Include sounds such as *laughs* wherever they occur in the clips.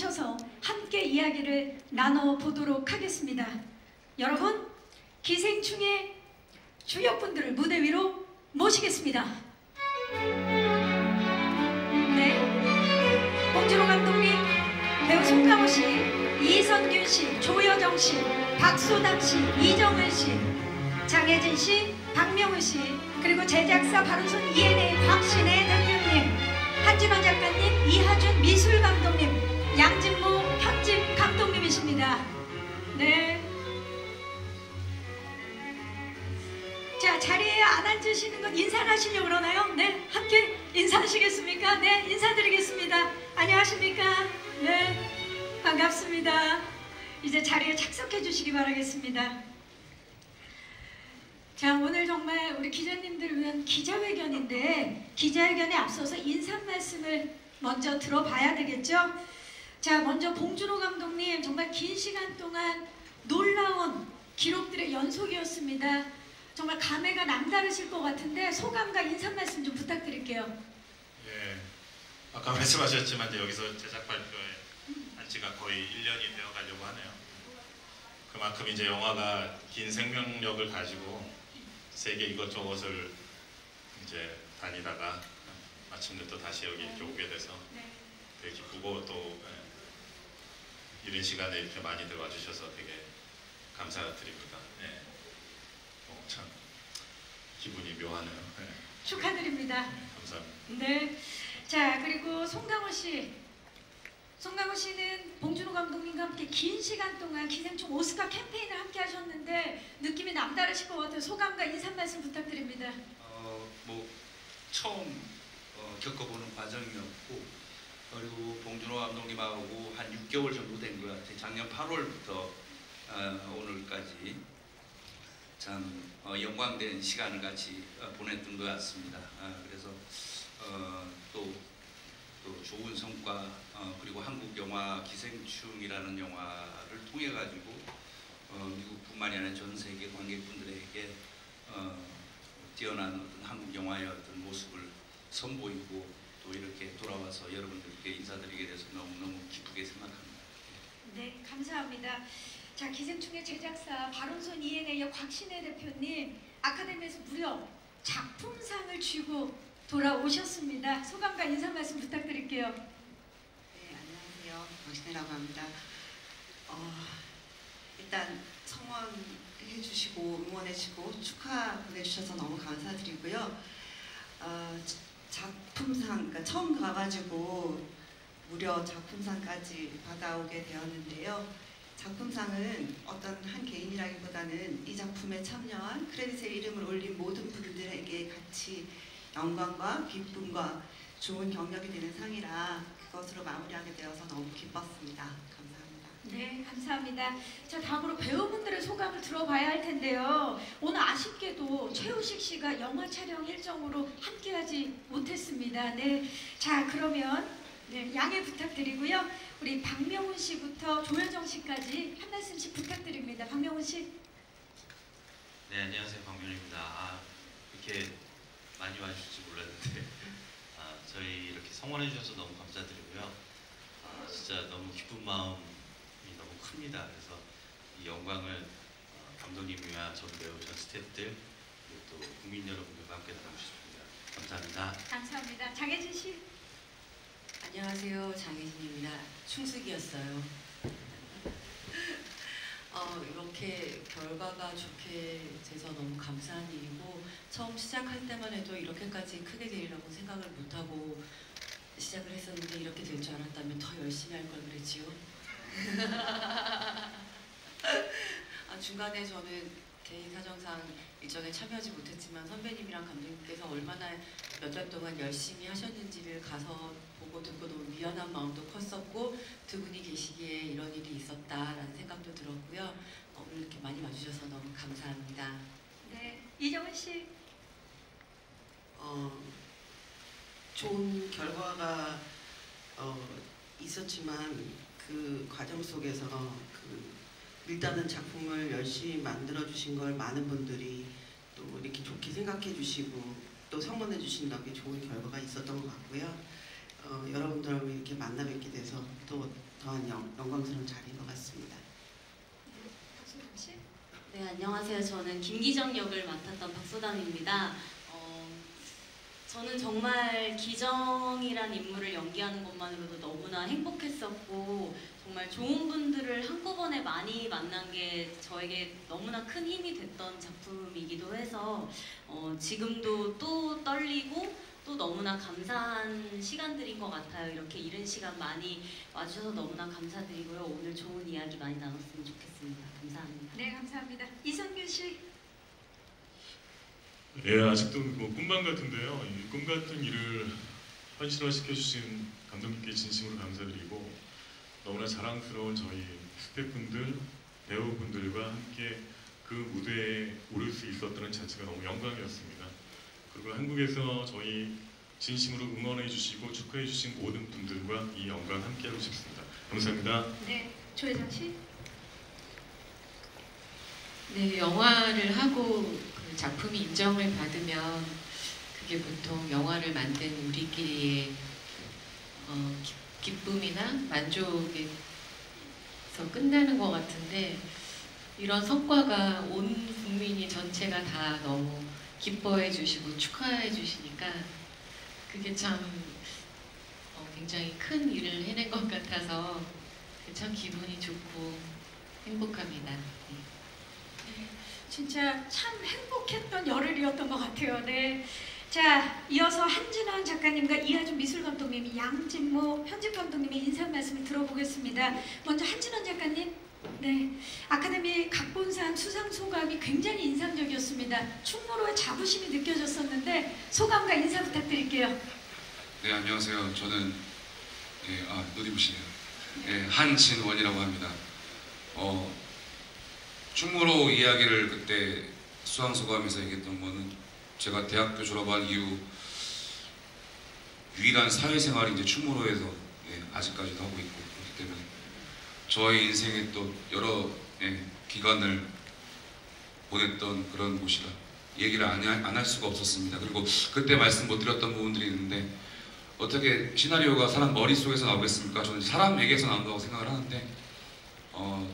모셔서 함께 이야기를 나눠보도록 하겠습니다. 여러분, 기생충의 주역분들을 무대 위로 모시겠습니다. 네, 봉준호 감독님, 배우 송강호 씨, 이선균 씨, 조여정 씨, 박소담 씨, 이정은 씨, 장혜진 씨, 박명우 씨, 그리고 제작사 바른손 ENA 곽신혜 대표님, 한진원 작가님, 이하준 미술 감독님, 양진모 편집 감독님이십니다. 네. 자, 자리에 안 앉으시는 건 인사를 하시려고 그러나요? 네. 함께 인사하시겠습니까? 네. 인사드리겠습니다. 안녕하십니까? 네. 반갑습니다. 이제 자리에 착석해 주시기 바라겠습니다. 자, 오늘 정말 우리 기자님들을 위한 기자회견인데 기자회견에 앞서서 인사 말씀을 먼저 들어봐야 되겠죠? 자, 먼저 봉준호 감독님 정말 긴 시간 동안 놀라운 기록들의 연속이었습니다. 정말 감회가 남다르실 것 같은데 소감과 인사 말씀 좀 부탁드릴게요. 예, 아까 *laughs* 말씀하셨지만 이제 여기서 제작 발표에 한 지가 거의 1년이 되어 가려고 하네요. 그만큼 이제 영화가 긴 생명력을 가지고 세계 이것저것을 이제 다니다가 마침내 또 다시 여기 이렇게 오게 돼서 네. 되게 기쁘고 또 예, 이런 시간에 이렇게 많이들 와주셔서 되게 감사드립니다. 예. 어, 참 기분이 묘하네요. 예, 축하드립니다. 예, 감사합니다. 네. 자, 그리고 송강호 씨. 송강호 씨는 봉준호 감독님과 함께 긴 시간 동안 기생충 오스카 캠페인을 함께 하셨는데 느낌이 남다르실 것 같아요. 소감과 인사 말씀 부탁드립니다. 어, 뭐 처음 어, 겪어보는 과정이었고 그리고 봉준호 감독님하고 한 6개월 정도 된 것 같아요. 작년 8월부터 어, 오늘까지 참 어, 영광된 시간을 같이 어, 보냈던 것 같습니다. 어, 그래서 어, 또, 또 좋은 성과 어, 그리고 한국 영화 기생충이라는 영화를 통해 가지고 어, 미국뿐만이 아니라 전 세계 관객분들에게 어, 뛰어난 어떤 한국 영화의 어떤 모습을 선보이고 또 이렇게 돌아와서 여러분들께 인사드리게 돼서 너무너무 기쁘게 생각합니다. 네, 감사합니다. 자, 기생충의 제작사 바른손 ENA의 곽신혜 대표님 아카데미에서 무려 작품상을 쥐고 돌아오셨습니다. 소감과 인사 말씀 부탁드릴게요. 네, 안녕하세요. 박신혜라고 합니다. 어, 일단 성원해 주시고 응원해 주시고 축하 보내주셔서 너무 감사드리고요. 어, 작품상, 그러니까 처음 가가지고 무려 작품상까지 받아오게 되었는데요. 작품상은 어떤 한 개인이라기보다는 이 작품에 참여한 크레딧에 이름을 올린 모든 분들에게 같이 영광과 기쁨과 좋은 경력이 되는 상이라 그것으로 마무리하게 되어서 너무 기뻤습니다. 네, 감사합니다. 자, 다음으로 배우분들의 소감을 들어봐야 할 텐데요. 오늘 아쉽게도 최우식 씨가 영화 촬영 일정으로 함께하지 못했습니다. 네, 자 그러면 네, 양해 부탁드리고요. 우리 박명훈 씨부터 조현정 씨까지 한 말씀 씩 부탁드립니다. 박명훈 씨. 네 안녕하세요 박면입니다. 아, 이렇게 많이 와주실지 몰랐는데 *laughs* 아, 저희 이렇게 성원해 주셔서 너무 감사드리고요. 아, 진짜 너무 기쁜 너무 큽니다. 그래서 이 영광을 어, 감독님이와 전 배우 전 스태프들 그리고 또 국민 여러분들과 함께 나누고 싶습니다. 감사합니다. 감사합니다. 장혜진 씨. 안녕하세요 장혜진입니다. 충숙이었어요. *laughs* 어, 이렇게 결과가 좋게 돼서 너무 감사한 일이고 처음 시작할 때만 해도 이렇게까지 크게 되리라고 생각을 못하고 시작을 했었는데 이렇게 될 줄 알았다면 더 열심히 할 걸 그랬지요. 아, 중간에 저는 개인 사정상 일정에 참여하지 못했지만 선배님이랑 감독님께서 얼마나 몇 달 동안 열심히 하셨는지를 가서 보고 듣고 너무 미안한 마음도 컸었고 두 분이 계시기에 이런 일이 있었다라는 생각도 들었고요. 어, 오늘 이렇게 많이 와주셔서 너무 감사합니다. 네, 이정은 씨. 어, 좋은 결과가 어, 있었지만 그 과정 속에서 그 일단은 작품을 열심히 만들어 주신 걸 많은 분들이 또 이렇게 좋게 생각해 주시고 또 성원해 주신 덕에 좋은 결과가 있었던 것 같고요. 어, 여러분들하고 이렇게 만나 뵙게 돼서 또 더한 영, 영광스러운 자리인 것 같습니다. 씨. 네, 안녕하세요. 저는 김기정 역을 맡았던 박소담입니다. 어, 저는 정말 기정이란 인물을 연기하는 것만으로도 너무나 행복했었고 정말 좋은 분들을 한꺼번에 많이 만난 게 저에게 너무나 큰 힘이 됐던 작품이기도 해서 어, 지금도 또 떨리고 또 너무나 감사한 시간들인 것 같아요. 이렇게 이른 시간 많이 와주셔서 너무나 감사드리고요. 오늘 좋은 이야기 많이 나눴으면 좋겠습니다. 감사합니다. 네, 감사합니다. 이선균 씨. 예, 아직도 뭐 꿈만 같은데요. 이 꿈 같은 일을 현실화시켜 주신 감독님께 진심으로 감사드리고 너무나 자랑스러운 저희 스태프분들, 배우분들과 함께 그 무대에 오를 수 있었다는 자체가 너무 영광이었습니다. 그리고 한국에서 저희 진심으로 응원해 주시고 축하해 주신 모든 분들과 이 영광 함께하고 싶습니다. 감사합니다. 네, 조혜정 씨. 네, 영화를 하고 그 작품이 인정을 받으면 그게 보통 영화를 만든 우리끼리의 어, 기, 기쁨이나 만족에서 끝나는 것 같은데 이런 성과가 온 국민이 전체가 다 너무 기뻐해 주시고 축하해 주시니까 그게 참 어, 굉장히 큰 일을 해낸 것 같아서 참 기분이 좋고 행복합니다. 네. 진짜 참 행복했던 열흘이었던 것 같아요. 네. 자, 이어서 한진원 작가님과 이하준 미술 감독님이 양진모 편집 감독님의 인사 말씀을 들어보겠습니다. 먼저 한진원 작가님. 네. 아카데미 각본상 수상 소감이 굉장히 인상적이었습니다. 충무로의 자부심이 느껴졌었는데 소감과 인사 부탁드릴게요. 네 안녕하세요. 저는 예, 아 노디부시네요. 예, 한진원이라고 합니다. 어, 충무로 이야기를 그때 수상 소감에서 얘기했던 거는 제가 대학교 졸업한 이후 유일한 사회생활이 이제 충무로에서 예, 아직까지도 하고 있고 그렇기 때문에 저의 인생에 또 여러 예, 기간을 보냈던 그런 곳이라 얘기를 안 할 수가 없었습니다. 그리고 그때 말씀 못 드렸던 부분들이 있는데 어떻게 시나리오가 사람 머릿속에서 나오겠습니까? 저는 사람에게서 나온다고 생각을 하는데 어,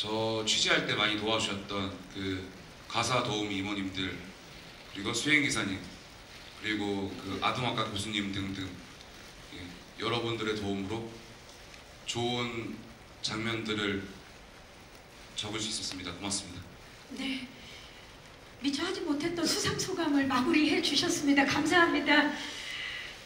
저 취재할 때 많이 도와주셨던 그 가사 도우미 이모님들 그리고 수행기사님 그리고 그 아동학과 교수님 등등 예, 여러분들의 도움으로 좋은 장면들을 적을 수 있었습니다. 고맙습니다. 네. 미처 하지 못했던 수상 소감을 마무리해 주셨습니다. 감사합니다.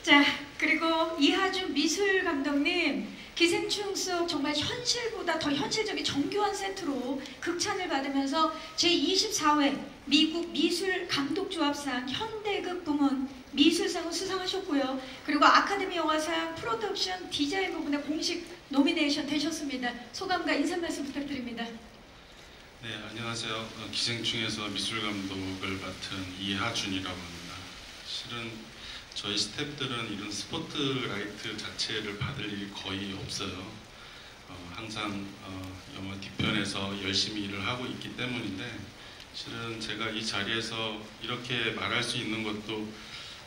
자, 그리고 이하준 미술 감독님 기생충 속 정말 현실보다 더 현실적인 정교한 세트로 극찬을 받으면서 제24회 미국 미술 감독조합상 현대극 부문 미술상을 수상하셨고요. 그리고 아카데미 영화상 production design 부문에 공식 nomination 되셨습니다. 소감과 인사 말씀 부탁드립니다. 네, 안녕하세요. 어, 기생충에서 미술 감독을 맡은 이하준이라고 합니다. 실은 저희 스태프들은 이런 스포트라이트 자체를 받을 일이 거의 없어요. 어, 항상 어, 영화 뒤편에서 열심히 일을 하고 있기 때문인데 실은 제가 이 자리에서 이렇게 말할 수 있는 것도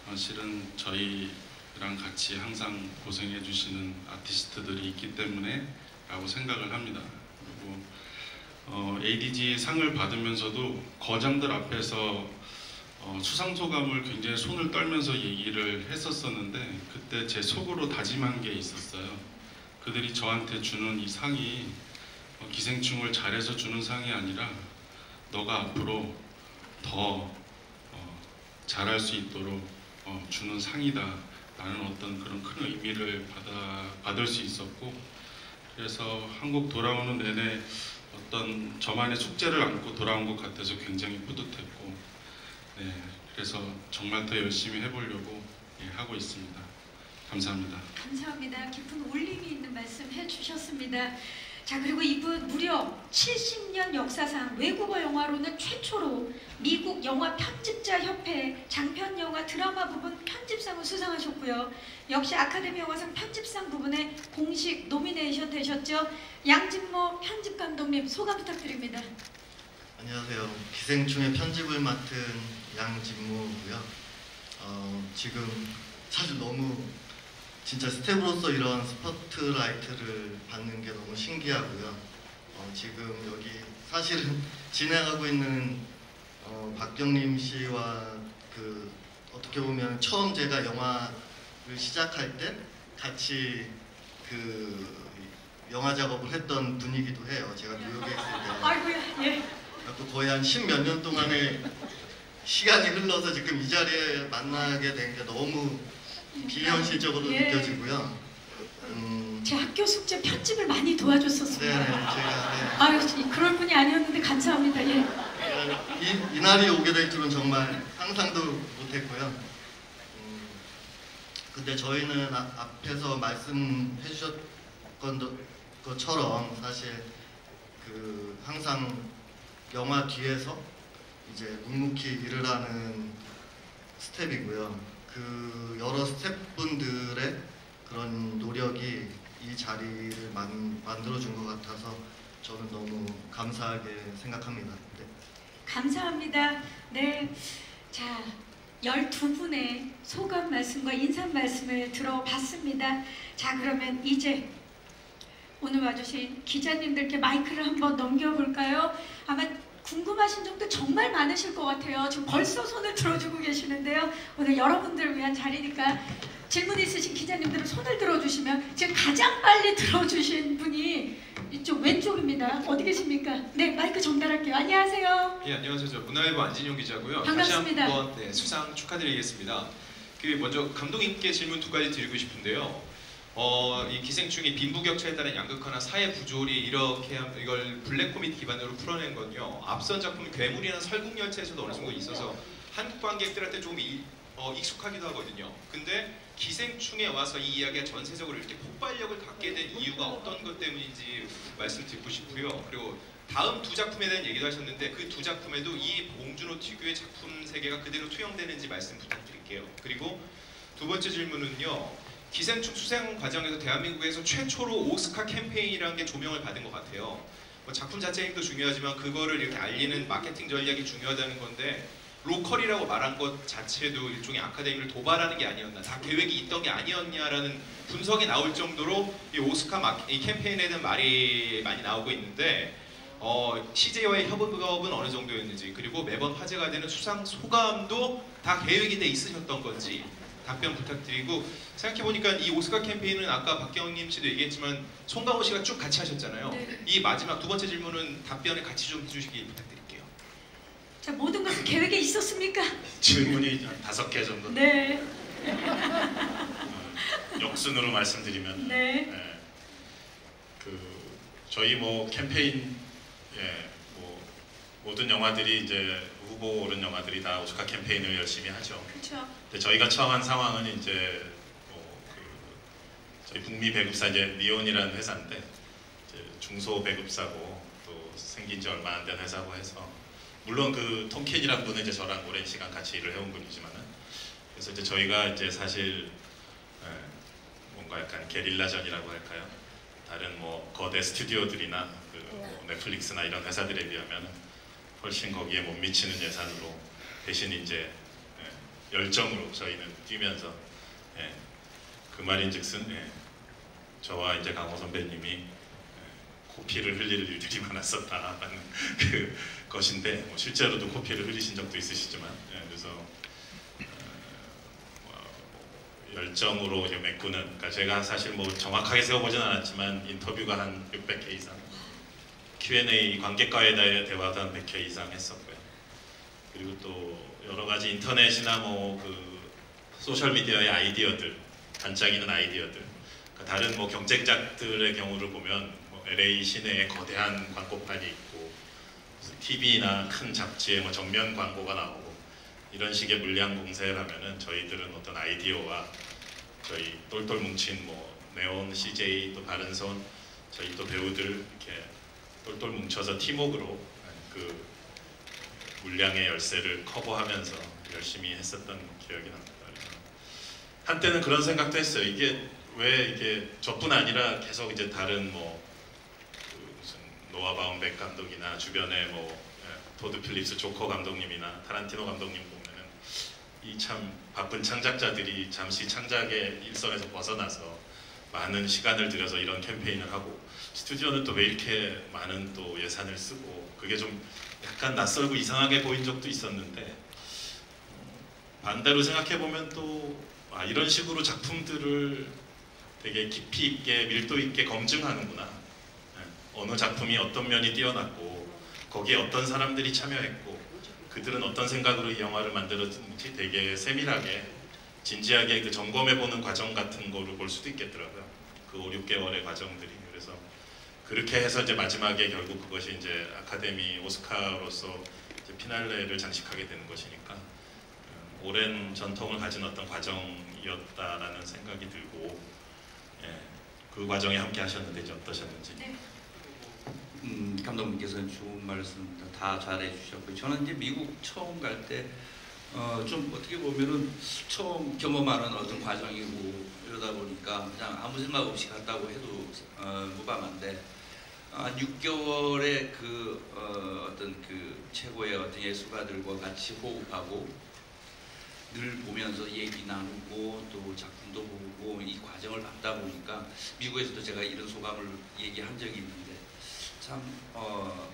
어, 실은 저희랑 같이 항상 고생해 주시는 아티스트들이 있기 때문에 라고 생각을 합니다. 그리고 어, ADG 상을 받으면서도 거장들 앞에서 어, 수상 소감을 굉장히 손을 떨면서 얘기를 했었었는데 그때 제 속으로 다짐한 게 있었어요. 그들이 저한테 주는 이 상이 어, 기생충을 잘해서 주는 상이 아니라 너가 앞으로 더 어, 잘할 수 있도록 어, 주는 상이다. 라는 어떤 그런 큰 의미를 받아, 받을 수 있었고 그래서 한국 돌아오는 내내 어떤 저만의 숙제를 안고 돌아온 것 같아서 굉장히 뿌듯했고 네, 그래서 정말 더 열심히 해보려고 예, 하고 있습니다. 감사합니다. 감사합니다. 깊은 울림이 있는 말씀 해주셨습니다. 자 그리고 이분 무려 70년 역사상 외국어 영화로는 최초로 미국 영화 편집자 협회 장편 영화 드라마 부분 편집상을 수상하셨고요. 역시 아카데미 영화상 편집상 부분에 공식 노미네이션 되셨죠. 양진모 편집 감독님 소감 부탁드립니다. 안녕하세요. 기생충의 편집을 맡은 양진모고요. 어, 지금 사실 너무 진짜 스텝으로서 이런 스포트라이트를 받는 게 너무 신기하고요. 어, 지금 여기 사실은 *laughs* 진행하고 있는 어, 박경림 씨와 그 어떻게 보면 처음 제가 영화를 시작할 때 같이 그 영화 작업을 했던 분이기도 해요. 제가 뉴욕에 있을 때. 아이고야, 예. 또 거의 한 십몇 년 동안의 시간이 흘러서 지금 이 자리에 만나게 된 게 너무 비현실적으로 예. 느껴지고요. 음, 제 학교 숙제 편집을 많이 도와줬었습니다. 네, 제가 아유, 그럴 분이 아니었는데 감사합니다. 예. 네, 이, 이 날이 오게 될 줄은 정말 상상도 못했고요. 음, 근데 저희는 아- 앞에서 말씀해 주셨던 것처럼 사실 그 항상 영화 뒤에서 이제 묵묵히 일을 하는 스텝이고요. 그 여러 스텝분들의 그런 노력이 이 자리를 만, 만들어준 것 같아서 저는 너무 감사하게 생각합니다. 네. 감사합니다. 네. 자, 12분의 소감 말씀과 인사 말씀을 들어봤습니다. 자, 그러면 이제 오늘 와주신 기자님들께 마이크를 한번 넘겨볼까요? 아마 궁금하신 점도 정말 많으실 것 같아요. 지금 벌써 손을 들어주고 계시는데요. 오늘 여러분들을 위한 자리니까 질문 있으신 기자님들은 손을 들어주시면 지금 가장 빨리 들어주신 분이 이쪽 왼쪽입니다. 어디 계십니까? 네, 마이크 전달할게요. 안녕하세요. 예, 안녕하세요. 저 문화일보 안진용 기자고요. 반갑습니다. 다시 한번 네, 수상 축하드리겠습니다. 그 먼저 감독님께 질문 두 가지 드리고 싶은데요. 어, 이 기생충이 빈부격차에 따른 양극화나 사회 부조리 이렇게 함- 이걸 블랙 코미디 기반으로 풀어낸 건요. 앞선 작품 괴물이나 설국열차에서도 어느 정도 있어서 한국 관객들한테 조금 이- 어, 익숙하기도 하거든요. 근데 기생충에 와서 이 이야기가 전세적으로 이렇게 폭발력을 갖게 된 이유가 어떤 것 때문인지 말씀 듣고 싶고요. 그리고 다음 두 작품에 대한 얘기도 하셨는데 그 두 작품에도 이 봉준호 특유의 작품 세계가 그대로 투영되는지 말씀 부탁드릴게요. 그리고 두 번째 질문은요. 기생충 수상 과정에서 대한민국에서 최초로 오스카 캠페인이라는 게 조명을 받은 것 같아요. 뭐 작품 자체 힘도 중요하지만 그거를 이렇게 알리는 마케팅 전략이 중요하다는 건데 로컬이라고 말한 것 자체도 일종의 아카데미를 도발하는 게 아니었나, 다 계획이 있던 게 아니었냐라는 분석이 나올 정도로 이 오스카 마, 이 캠페인에 대한 말이 많이 나오고 있는데 어, CJ와의 협업은 어느 정도였는지 그리고 매번 화제가 되는 수상 소감도 다 계획이 돼 있으셨던 건지 답변 부탁드리고 생각해 보니까 이 오스카 캠페인은 아까 박경림 씨도 얘기했지만 송강호 씨가 쭉 같이 하셨잖아요. 네. 이 마지막 두 번째 질문은 답변을 같이 좀 해주시기 부탁드릴게요. 자, 모든 것은 계획에 있었습니까? 질문이 한 *laughs* 다섯 개 정도 네. 역순으로 말씀드리면 네. 예, 그 저희 뭐 캠페인 예, 뭐 모든 영화들이 이제 후보 오른 영화들이 다 오스카 캠페인을 열심히 하죠. 그렇죠. 근데 저희가 처한 상황은 이제 뭐 그 저희 북미 배급사 이제 리온이라는 회사인데 중소 배급사고 또 생긴 지 얼마 안 된 회사고 해서 물론 그 톰켄이라는 분은 이제 저랑 오랜 시간 같이 일을 해온 분이지만은 그래서 이제 저희가 이제 사실 예, 뭔가 약간 게릴라전이라고 할까요? 다른 뭐 거대 스튜디오들이나 그 뭐 넷플릭스나 이런 회사들에 비하면 훨씬 거기에 못 미치는 예산으로 대신 이제 예, 열정으로 저희는 뛰면서 예, 그 말인즉슨 예, 저와 이제 강호 선배님이 예, 코피를 흘릴 일들이 많았었다라는 *laughs* 그 것인데 뭐 실제로도 코피를 흘리신 적도 있으시지만 예, 그래서 열정으로 이제 메꾸는 그러니까 제가 사실 뭐 정확하게 세워보진 않았지만 인터뷰가 한 600회 이상 Q&A 관객과의 대- 대화도 한 100회 이상 했었고요. 그리고 또 여러 가지 인터넷이나 뭐 그 소셜 미디어의 아이디어들 반짝이는 아이디어들 그러니까 다른 뭐 경쟁작들의 경우를 보면 뭐 LA 시내에 거대한 광고판이 있고 TV나 큰 잡지에 뭐 전면 광고가 나오고 이런 식의 물량 공세를 하면은 저희들은 어떤 아이디어와 저희 똘똘 뭉친 뭐 네온, CJ 또 바른손 저희 또 배우들 이렇게 똘똘 뭉쳐서 팀워크로 그 물량의 열쇠를 커버하면서 열심히 했었던 기억이 납니다. 한때는 그런 생각도 했어요. 이게 왜 이게 저뿐 아니라 계속 이제 다른 뭐그 무슨 노아 바움백 감독이나 주변에 뭐 예, 토드 필립스 조커 감독님이나 타란티노 감독님 보면은 이 참 바쁜 창작자들이 잠시 창작의 일선에서 벗어나서 많은 시간을 들여서 이런 캠페인을 하고 스튜디오는 또 왜 이렇게 많은 또 예산을 쓰고 그게 좀 약간 낯설고 이상하게 보인 적도 있었는데 어, 반대로 생각해 보면 또 아, 이런 식으로 작품들을 되게 깊이 있게 밀도 있게 검증하는구나. 예, 어느 작품이 어떤 면이 뛰어났고 거기에 어떤 사람들이 참여했고 그들은 어떤 생각으로 이 영화를 만들었는지 되게 세밀하게 진지하게 그 점검해보는 과정 같은 거를 볼 수도 있겠더라고요. 그 5, 6개월의 과정들이 그렇게 해서 이제 마지막에 결국 그것이 이제 아카데미 오스카로서 이제 피날레를 장식하게 되는 것이니까 음, 오랜 전통을 가진 어떤 과정이었다라는 생각이 들고 예, 그 과정에 함께 하셨는데 이제 어떠셨는지. 음, 감독님께서는 좋은 말씀 다 잘해 주셨고 저는 이제 미국 처음 갈때 어, 좀 어떻게 보면은 처음 경험하는 어떤 과정이고 이러다 보니까 그냥 아무 생각 없이 갔다고 해도 어, 무방한데 한 6개월의 그 어, 어떤 그 최고의 어떤 예술가들과 같이 호흡하고 늘 보면서 얘기 나누고 또 작품도 보고 이 과정을 받다 보니까 미국에서도 제가 이런 소감을 얘기한 적이 있는데 참 어,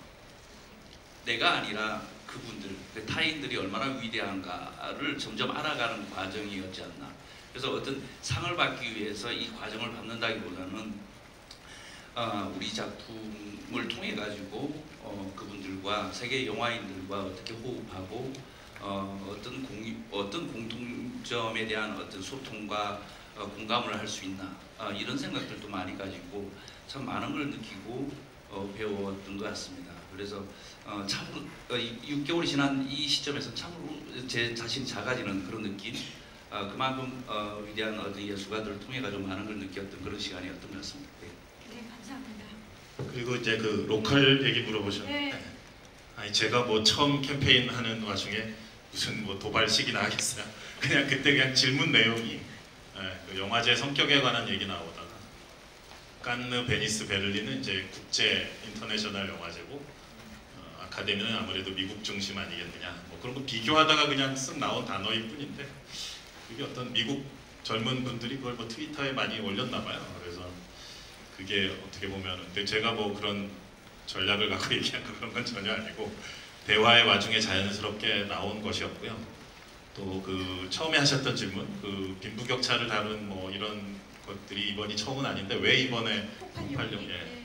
내가 아니라 그분들 그 타인들이 얼마나 위대한가를 점점 알아가는 과정이었지 않나. 그래서 어떤 상을 받기 위해서 이 과정을 받는다기보다는 어, 우리 작품을 통해 가지고 어, 그분들과 세계 영화인들과 어떻게 호흡하고 어, 어떤 공 어떤 공통점에 대한 어떤 소통과 어, 공감을 할 수 있나 어, 이런 생각들도 많이 가지고 참 많은 걸 느끼고 어, 배웠던 것 같습니다. 그래서 어, 참으로 어, 6개월이 지난 이 시점에서 참으로 제 자신이 작아지는 그런 느낌 어, 그만큼 어, 위대한 어떤 예술가들을 통해 가지고 많은 걸 느꼈던 그런 시간이었던 것 같습니다. 네. 네. 그리고 이제 그 로컬 얘기 물어보셨는데 네. 아니 제가 뭐 처음 캠페인 하는 와중에 무슨 뭐 도발씩이나 하겠어요. *laughs* 그냥 그때 그냥 질문 내용이 예, 그 영화제 성격에 관한 얘기 나오다가 칸느, 베니스, 베를린은 이제 국제 international 영화제고 어, 아카데미는 아무래도 미국 중심 아니겠느냐 뭐 그런 거 비교하다가 그냥 쓱 나온 단어일 뿐인데 그게 어떤 미국 젊은 분들이 그걸 뭐 트위터에 많이 올렸나 봐요. 그게 어떻게 보면 근데 제가 뭐 그런 전략을 갖고 *laughs* 얘기한 그런 건 전혀 아니고 대화의 와중에 자연스럽게 나온 것이었고요. 또 그 처음에 하셨던 질문, 그 빈부격차를 다룬 뭐 이런 것들이 이번이 처음은 아닌데 왜 이번에 폭발력? 예.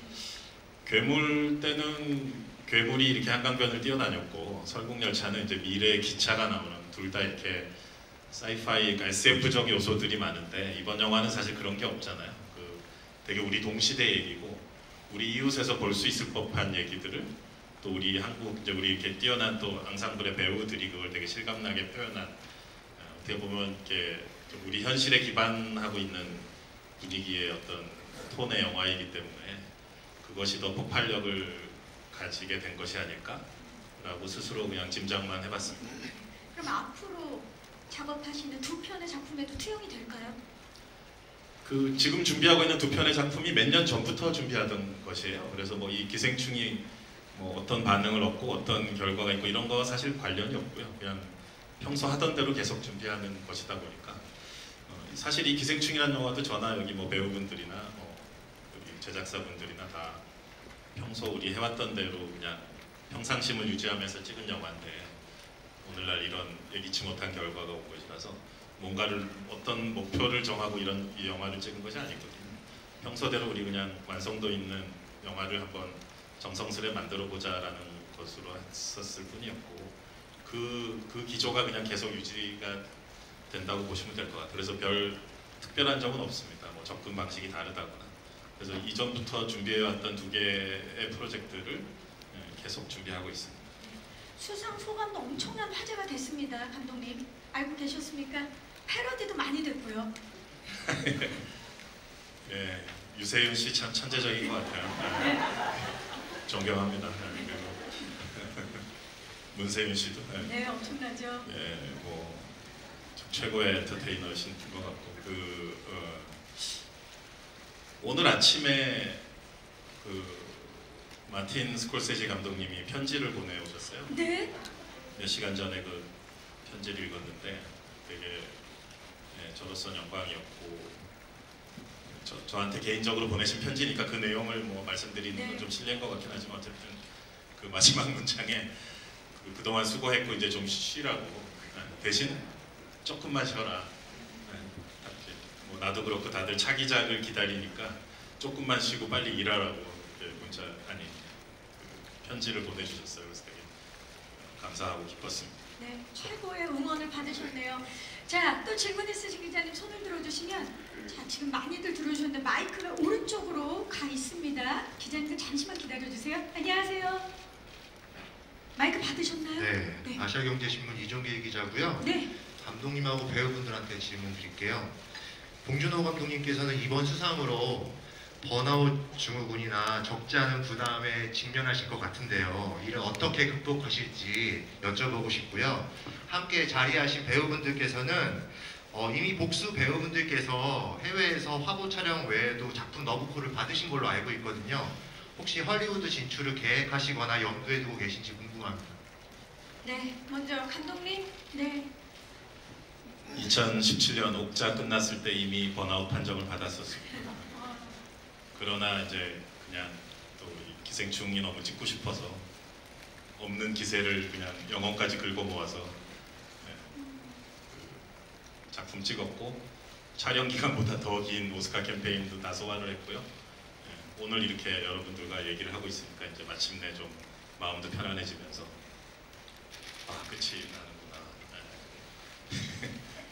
괴물 때는 괴물이 이렇게 한강변을 뛰어다녔고 설국열차는 이제 미래의 기차가 나오는 둘 다 이렇게 사이파이, 그러니까 SF적 요소들이 많은데 이번 영화는 사실 그런 게 없잖아요. 그 되게 우리 동시대 얘기고 우리 이웃에서 볼 수 있을 법한 얘기들을 또 우리 한국 이제 우리 이렇게 뛰어난 또 앙상블의 배우들이 그걸 되게 실감나게 표현한 어, 어떻게 보면 이렇게 좀 우리 현실에 기반하고 있는 분위기의 어떤 톤의 영화이기 때문에 그것이 더 폭발력을 가지게 된 것이 아닐까라고 스스로 그냥 짐작만 해봤습니다. 그럼 앞으로 작업하시는 두 편의 작품에도 투영이 될까요? 그 지금 준비하고 있는 두 편의 작품이 몇 년 전부터 준비하던 것이에요. 그래서 뭐 이 기생충이 뭐 어떤 반응을 얻고 어떤 결과가 있고 이런 거 사실 관련이 없고요. 그냥 평소 하던 대로 계속 준비하는 것이다 보니까 어, 사실 이 기생충이라는 영화도 저나 여기 뭐 배우분들이나 뭐 여기 제작사분들이나 다 평소 우리 해왔던 대로 그냥 평상심을 유지하면서 찍은 영화인데 오늘날 이런 예기치 못한 결과가 온 것이라서 뭔가를 어떤 목표를 정하고 이런 이 영화를 찍은 것이 아니거든요. 평소대로 우리 그냥 완성도 있는 영화를 한번 정성스레 만들어 보자라는 것으로 했었을 뿐이었고 그, 그 기조가 그냥 계속 유지가 된다고 보시면 될 것 같아요. 그래서 별 특별한 점은 없습니다. 뭐 접근 방식이 다르다거나. 그래서 이전부터 준비해왔던 두 개의 프로젝트를 예, 계속 준비하고 있습니다. 수상 소감도 엄청난 화제가 됐습니다, 감독님. 알고 계셨습니까? 패러디도 많이 됐고요. *laughs* 예, 유세윤 씨 참 천재적인 것 같아요. 예, *laughs* 존경합니다. 예, 그리고 *laughs* 문세윤 씨도 예, 네, 엄청나죠. 예, 뭐 최고의 엔터테이너신 것 같고 그 어, 오늘 아침에 그 마틴 스콜세지 감독님이 편지를 보내오셨어요. 네. 몇 시간 전에 그 편지를 읽었는데 되게 네, 저로서 영광이었고 저, 저한테 개인적으로 보내신 편지니까 그 내용을 뭐 말씀드리는 네. 건좀 실례인 것 같긴 하지만 어쨌든 그 마지막 문장에 그, 그동안 수고했고 이제 좀 쉬라고 네, 대신 조금만 쉬어라 네, 뭐 나도 그렇고 다들 차기작을 기다리니까 조금만 쉬고 빨리 일하라고 문자 아니 그 편지를 보내주셨어요. 그래서 되게 감사하고 기뻤습니다. 네, 최고의 응원을 받으셨네요. 자, 또 질문 있으신 기자님 손을 들어주시면 자, 지금 많이들 들어주셨는데 마이크가 오른쪽으로 가 있습니다. 기자님들 잠시만 기다려주세요. 안녕하세요. 마이크 받으셨나요? 네, 아시아경제신문 이종계 기자고요. 네. 감독님하고 배우분들한테 질문 드릴게요. 봉준호 감독님께서는 이번 수상으로 번아웃 증후군이나 적지 않은 부담에 직면하실 것 같은데요. 이를 어떻게 극복하실지 여쭤보고 싶고요. 함께 자리하신 배우분들께서는 어, 이미 복수 배우분들께서 해외에서 화보 촬영 외에도 작품 너브콜을 받으신 걸로 알고 있거든요. 혹시 헐리우드 진출을 계획하시거나 염두에 두고 계신지 궁금합니다. 네, 먼저 감독님. 네. 2017년 옥자 끝났을 때 이미 번아웃 판정을 받았었습니다. 그러나 이제 그냥 또이 기생충이 너무 찍고 싶어서 없는 기세를 그냥 영혼까지 긁어 모아서 작품 찍었고 촬영 기간보다 더 긴 오스카 캠페인도 다 소화를 했고요. 네, 오늘 이렇게 여러분들과 얘기를 하고 있으니까 이제 마침내 좀 마음도 편안해지면서 아 끝이 나는구나. 네.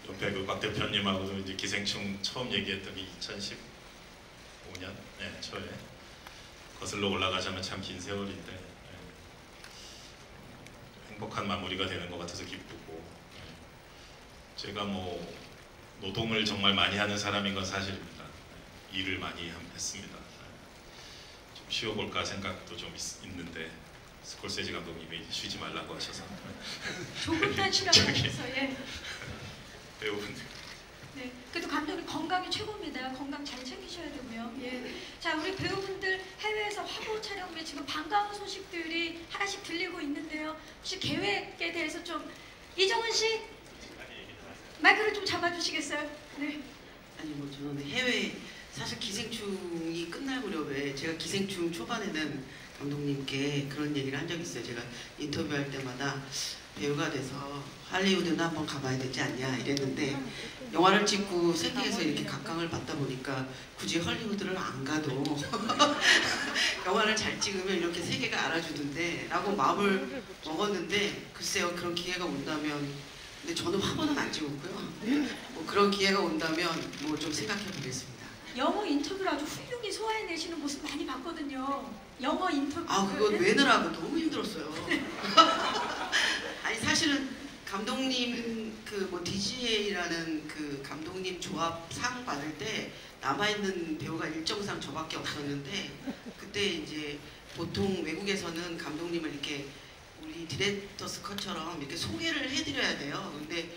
*laughs* 옆에 그 곽 대표님하고도 이제 기생충 처음 얘기했던 게 2015년 네, 초에 거슬러 올라가자면 참 긴 세월인데 네. 행복한 마무리가 되는 것 같아서 기쁘고 네. 제가 뭐 노동을 정말 많이 하는 사람인 건 사실입니다. 네. 일을 많이 함- 했습니다. 네. 좀 쉬어볼까 생각도 좀 있, 있는데 스콜세지 감독님이 쉬지 말라고 하셔서 조금만 쉬라고 하셔서 예. 배우분들 네, 그래도 감독님 건강이 최고입니다. 건강 잘 챙기셔야 되고요. 예. 자, 우리 배우분들 해외에서 화보 촬영 후에 지금 반가운 소식들이 하나씩 들리고 있는데요. 혹시 계획에 대해서 좀 이정은 씨 마이크를 좀 잡아주시겠어요? 네. 아니 뭐 저는 해외 사실 기생충이 끝날 무렵에 제가 기생충 초반에는 감독님께 그런 얘기를 한 적이 있어요. 제가 인터뷰할 때마다 배우가 돼서 할리우드나 한번 가봐야 되지 않냐 이랬는데 영화를 찍고 세계에서 이렇게 각광을 받다 보니까 굳이 헐리우드를 안 가도 *laughs* 영화를 잘 찍으면 이렇게 세계가 알아주는데 라고 마음을 먹었는데 글쎄요 그런 기회가 온다면 근데 저는 화보는 안 찍었고요 뭐 그런 기회가 온다면 뭐 좀 생각해 보겠습니다 영어 인터뷰를 아주 훌륭히 소화해내시는 모습 많이 봤거든요. 영어 인터뷰. 아 그거 외느라고 너무 힘들었어요 *laughs* 아니 사실은 감독님 그 뭐 DGA라는 그 감독님 조합 상 받을 때 남아있는 배우가 일정상 저밖에 없었는데 그때 이제 보통 외국에서는 감독님을 이렇게 우리 디렉터스 컷처럼 이렇게 소개를 해드려야 돼요. 근데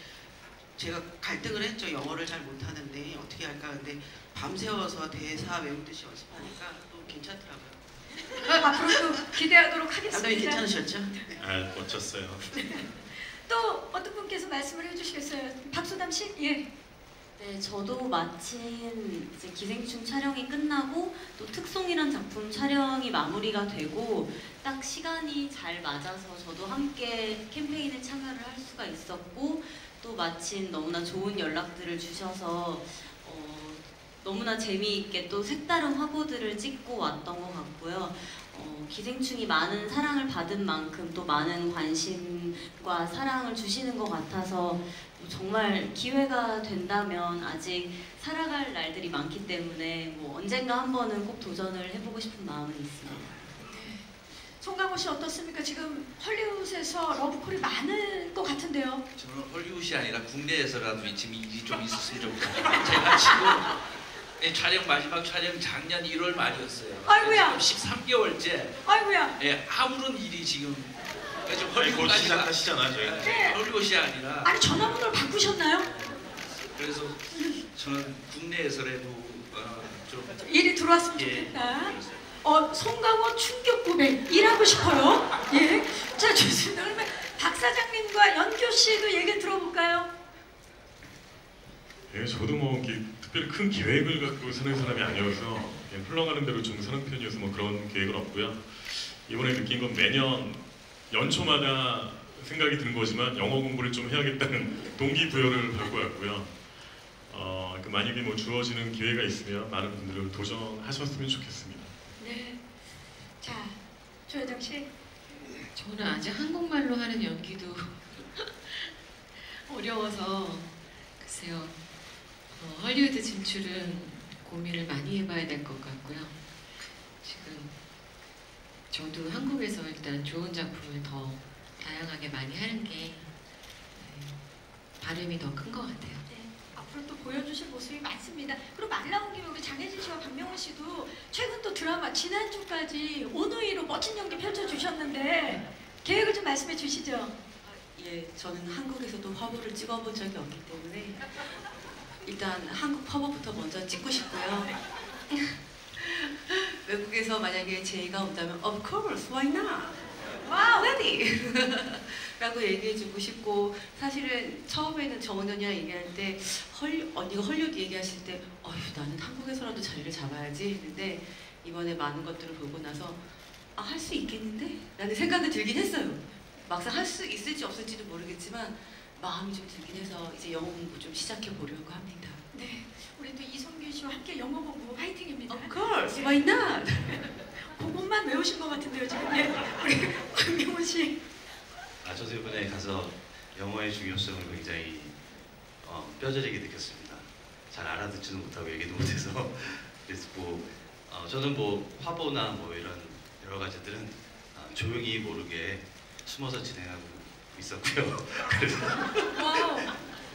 제가 갈등을 했죠. 영어를 잘 못하는데 어떻게 할까. 근데 밤새워서 대사 외우듯이 연습하니까 또 괜찮더라고요. *laughs* 앞으로도 기대하도록 하겠습니다. 감독님 괜찮으셨죠? 아, 멋졌어요. *laughs* 또 어떤 분께서 말씀을 해주시겠어요? 박수담 씨? 예. 네, 저도 마침 이제 기생충 촬영이 끝나고 또 특송이란 작품 촬영이 마무리가 되고 딱 시간이 잘 맞아서 저도 함께 캠페인에 참여를 할 수가 있었고 또 마침 너무나 좋은 연락들을 주셔서 어, 너무나 재미있게 또 색다른 화보들을 찍고 왔던 것 같고요. 어, 기생충이 많은 사랑을 받은 만큼 또 많은 관심과 사랑을 주시는 것 같아서 정말 기회가 된다면 아직 살아갈 날들이 많기 때문에 뭐 언젠가 한 번은 꼭 도전을 해보고 싶은 마음은 있습니다. 송강호 씨 어떻습니까? 지금 헐리우드에서 러브콜이 많을 것 같은데요. 저는 헐리우드이 아니라 국내에서라도 지금 일이 좀 있었으면 좋겠어요. *laughs* 제가 지금 예, 촬영 마지막 촬영 작년 1월 말이었어요. 아이고야. 지금 13개월째 아이고야. 예, 아무런 일이 지금 곧 헐리우드까지가- 시작하시잖아요, 저희. 네. 헐리우드이 아니라 아니 전화번호를 바꾸셨나요? 그래서 저는 국내에서라도 어, 좀 일이 들어왔으면 예, 좋겠다. 어, 송강호 충격 고백 일하고 싶어요. 예. 자, 좋습니다. 그러면 박 사장님과 연교 씨도 얘기 들어볼까요? 예, 저도 뭐 이렇게 특별히 큰 계획을 갖고 사는 사람이 아니어서 그냥 흘러가는 대로 좀 사는 편이어서 뭐 그런 계획은 없고요. 이번에 느낀 건 매년 연초마다 생각이 드는 거지만 영어 공부를 좀 해야겠다는 *laughs* 동기부여를 받고 왔고요. 어, 그 만약에 뭐 주어지는 기회가 있으면 많은 분들을 도전하셨으면 좋겠습니다. 네. 자, 조여정 씨. 저는 아직 한국말로 하는 연기도 *laughs* 어려워서 글쎄요 어, 헐리우드 진출은 고민을 많이 해봐야 될 것 같고요 지금 저도 한국에서 일단 좋은 작품을 더 다양하게 많이 하는 게 네, 바람이 더 큰 것 같아요 네, 앞으로 또 보여주실 모습이 많습니다. 그리고 말 나온 김에 우리 장혜진 씨와 박명호 씨도 최근 또 드라마 지난주까지 온우이로 멋진 연기 펼쳐주셨는데 계획을 좀 말씀해 주시죠. 예, 저는 한국에서도 화보를 찍어본 적이 없기 때문에 일단 한국 화보부터 먼저 찍고 싶고요. *laughs* 외국에서 만약에 제의가 온다면 Of course, why not? Wow! ready! *laughs* 라고 얘기해주고 싶고 사실은 처음에는 정은 언니랑 얘기할 때 헐, 언니가 헐리우드 얘기하실 때 어휴 나는 한국에서라도 자리를 잡아야지 했는데 이번에 많은 것들을 보고 나서 아 할 수 있겠는데? 라는 생각이 들긴 했어요. 막상 할 수 있을지 없을지도 모르겠지만 마음이 좀 들긴 해서 이제 영어 공부 좀 시작해 보려고 합니다. 네, 우리 또 이성균 씨와 함께 영어 공부 화이팅입니다. Of course, why not? *laughs* 그것만 외우신 것 같은데요 지금. 네, 우리 *laughs* 박명호 씨. 아, 저도 이번에 가서 영어의 중요성을 굉장히 어, 뼈저리게 느꼈습니다. 잘 알아듣지도 못하고 얘기도 못해서 *laughs* 그래서 뭐 어, 저는 뭐 화보나 뭐 이런 여러 가지들은 어, 조용히 모르게 숨어서 진행하고 있었고요. *laughs* 그래서.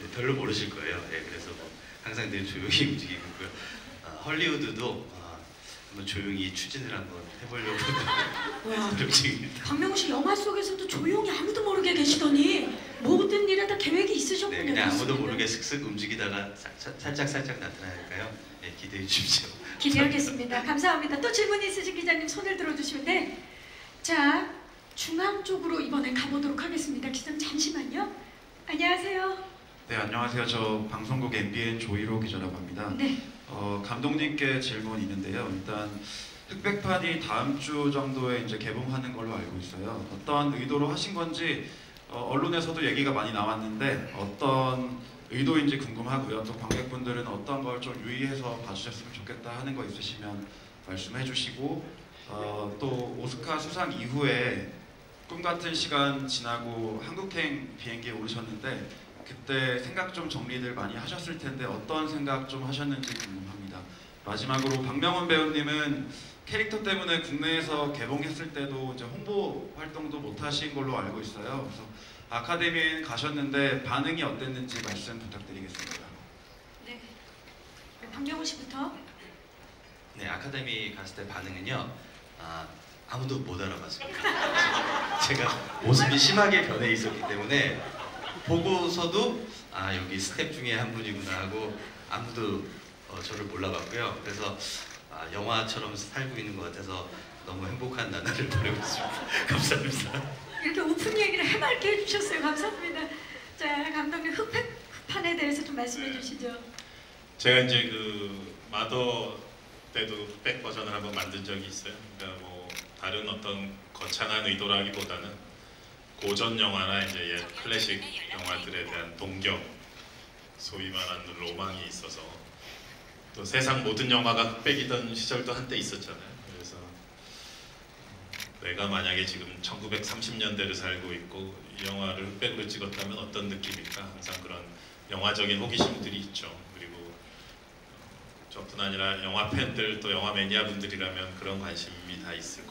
네, 별로 모르실 거예요. 예, 그래서 뭐 항상 늘 조용히 *laughs* 움직이고 있고요. 어, 헐리우드도 어, 한번 조용히 추진을 한번 해보려고 *laughs* 와. 노력 중입니다. 박명호 씨 영화 속에서도 조용히 아무도 모르게 계시더니 모든 일에 다 계획이 있으셨군요. 네, 그냥 아무도. 모르게 슥슥 움직이다가 사- 사- 살짝 살짝 나타나니까요. 네, 기대해 주십시오. 기대하겠습니다. 감사합니다. 또 질문 있으신 기자님 손을 들어주시면 돼. 자, 중앙 쪽으로 이번에 가보도록 하겠습니다. 기자님 잠시만요. 안녕하세요. 네 안녕하세요. 저 방송국 MBN 조이로 기자라고 합니다. 네. 어, 감독님께 질문이 있는데요. 일단 흑백판이 다음 주 정도에 이제 개봉하는 걸로 알고 있어요. 어떤 의도로 하신 건지 어, 언론에서도 얘기가 많이 나왔는데 어떤 의도인지 궁금하고요. 또 관객분들은 어떤 걸 좀 유의해서 봐주셨으면 좋겠다 하는 거 있으시면 말씀해 주시고 어, 또 오스카 수상 이후에 꿈 같은 시간 지나고 한국행 비행기에 오르셨는데 그때 생각 좀 정리들 많이 하셨을 텐데 어떤 생각 좀 하셨는지 궁금합니다. 마지막으로 박명훈 배우님은 캐릭터 때문에 국내에서 개봉했을 때도 이제 홍보 활동도 못 하신 걸로 알고 있어요. 그래서 아카데미에 가셨는데 반응이 어땠는지 말씀 부탁드리겠습니다. 네. 박명훈 씨부터. 네, 아카데미 갔을 때 반응은요. 아, 아무도 못 알아봤습니다. 제가 모습이 심하게 변해 있었기 때문에 보고서도 아 여기 스태프 중에 한 분이구나 하고 아무도 어, 저를 몰라봤고요. 그래서 아, 영화처럼 살고 있는 것 같아서 너무 행복한 나날을 보내고 있습니다. *laughs* 감사합니다. 이렇게 오픈 얘기를 해맑게 해주셨어요. 감사합니다. 자, 감독님 흑백 판에 대해서 좀 말씀해 주시죠. 제가 이제 그 마더 때도 흑백 버전을 한번 만든 적이 있어요. 그러니까 뭐 다른 어떤 거창한 의도라기보다는 고전 영화나 이제 옛 클래식 영화들에 대한 동경, 소위 말하는 로망이 있어서 또 세상 모든 영화가 흑백이던 시절도 한때 있었잖아요. 그래서 내가 만약에 지금 1930년대를 살고 있고 이 영화를 흑백으로 찍었다면 어떤 느낌일까? 항상 그런 영화적인 호기심들이 있죠. 그리고 어, 저뿐 아니라 영화 팬들 또 영화 매니아 분들이라면 그런 관심이 다 있을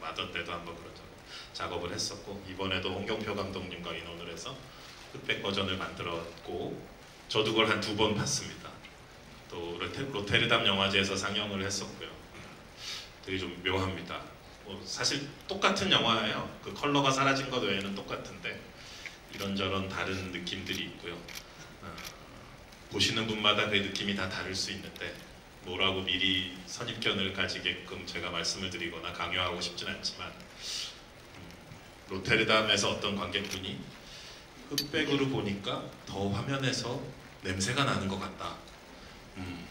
마더 때도 한번 작- 작업을 했었고 이번에도 홍경표 감독님과 의논을 해서 흑백 버전을 만들었고 저도 그걸 한 두 번 봤습니다. 또 로테, 로테 르담 영화제에서 상영을 했었고요. 되게 좀 묘합니다. 뭐 사실 똑같은 영화예요. 그 컬러가 사라진 것 외에는 똑같은데 이런저런 다른 느낌들이 있고요. 어, 보시는 분마다 그 느낌이 다 다를 수 있는데 뭐라고 미리 선입견을 가지게끔 제가 말씀을 드리거나 강요하고 싶진 않지만 음, 로테르담에서 어떤 관객분이 흑백으로 보니까 더 화면에서 냄새가 나는 것 같다. 음,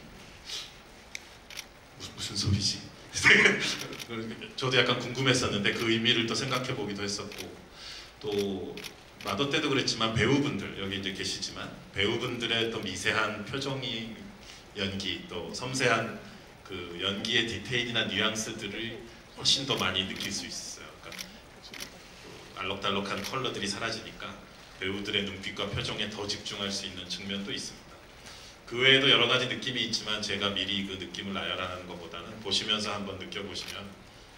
무슨, 소리지? *laughs* 저도 약간 궁금했었는데 그 의미를 또 생각해 보기도 했었고 또 마더 때도 그랬지만 배우분들 여기 이제 계시지만 배우분들의 또 미세한 표정이 연기 또 섬세한 그 연기의 디테일이나 뉘앙스들을 훨씬 더 많이 느낄 수 있어요. 그러니까 그 알록달록한 컬러들이 사라지니까 배우들의 눈빛과 표정에 더 집중할 수 있는 측면도 있습니다. 그 외에도 여러 가지 느낌이 있지만 제가 미리 그 느낌을 나열하는 것보다는 보시면서 한번 느껴보시면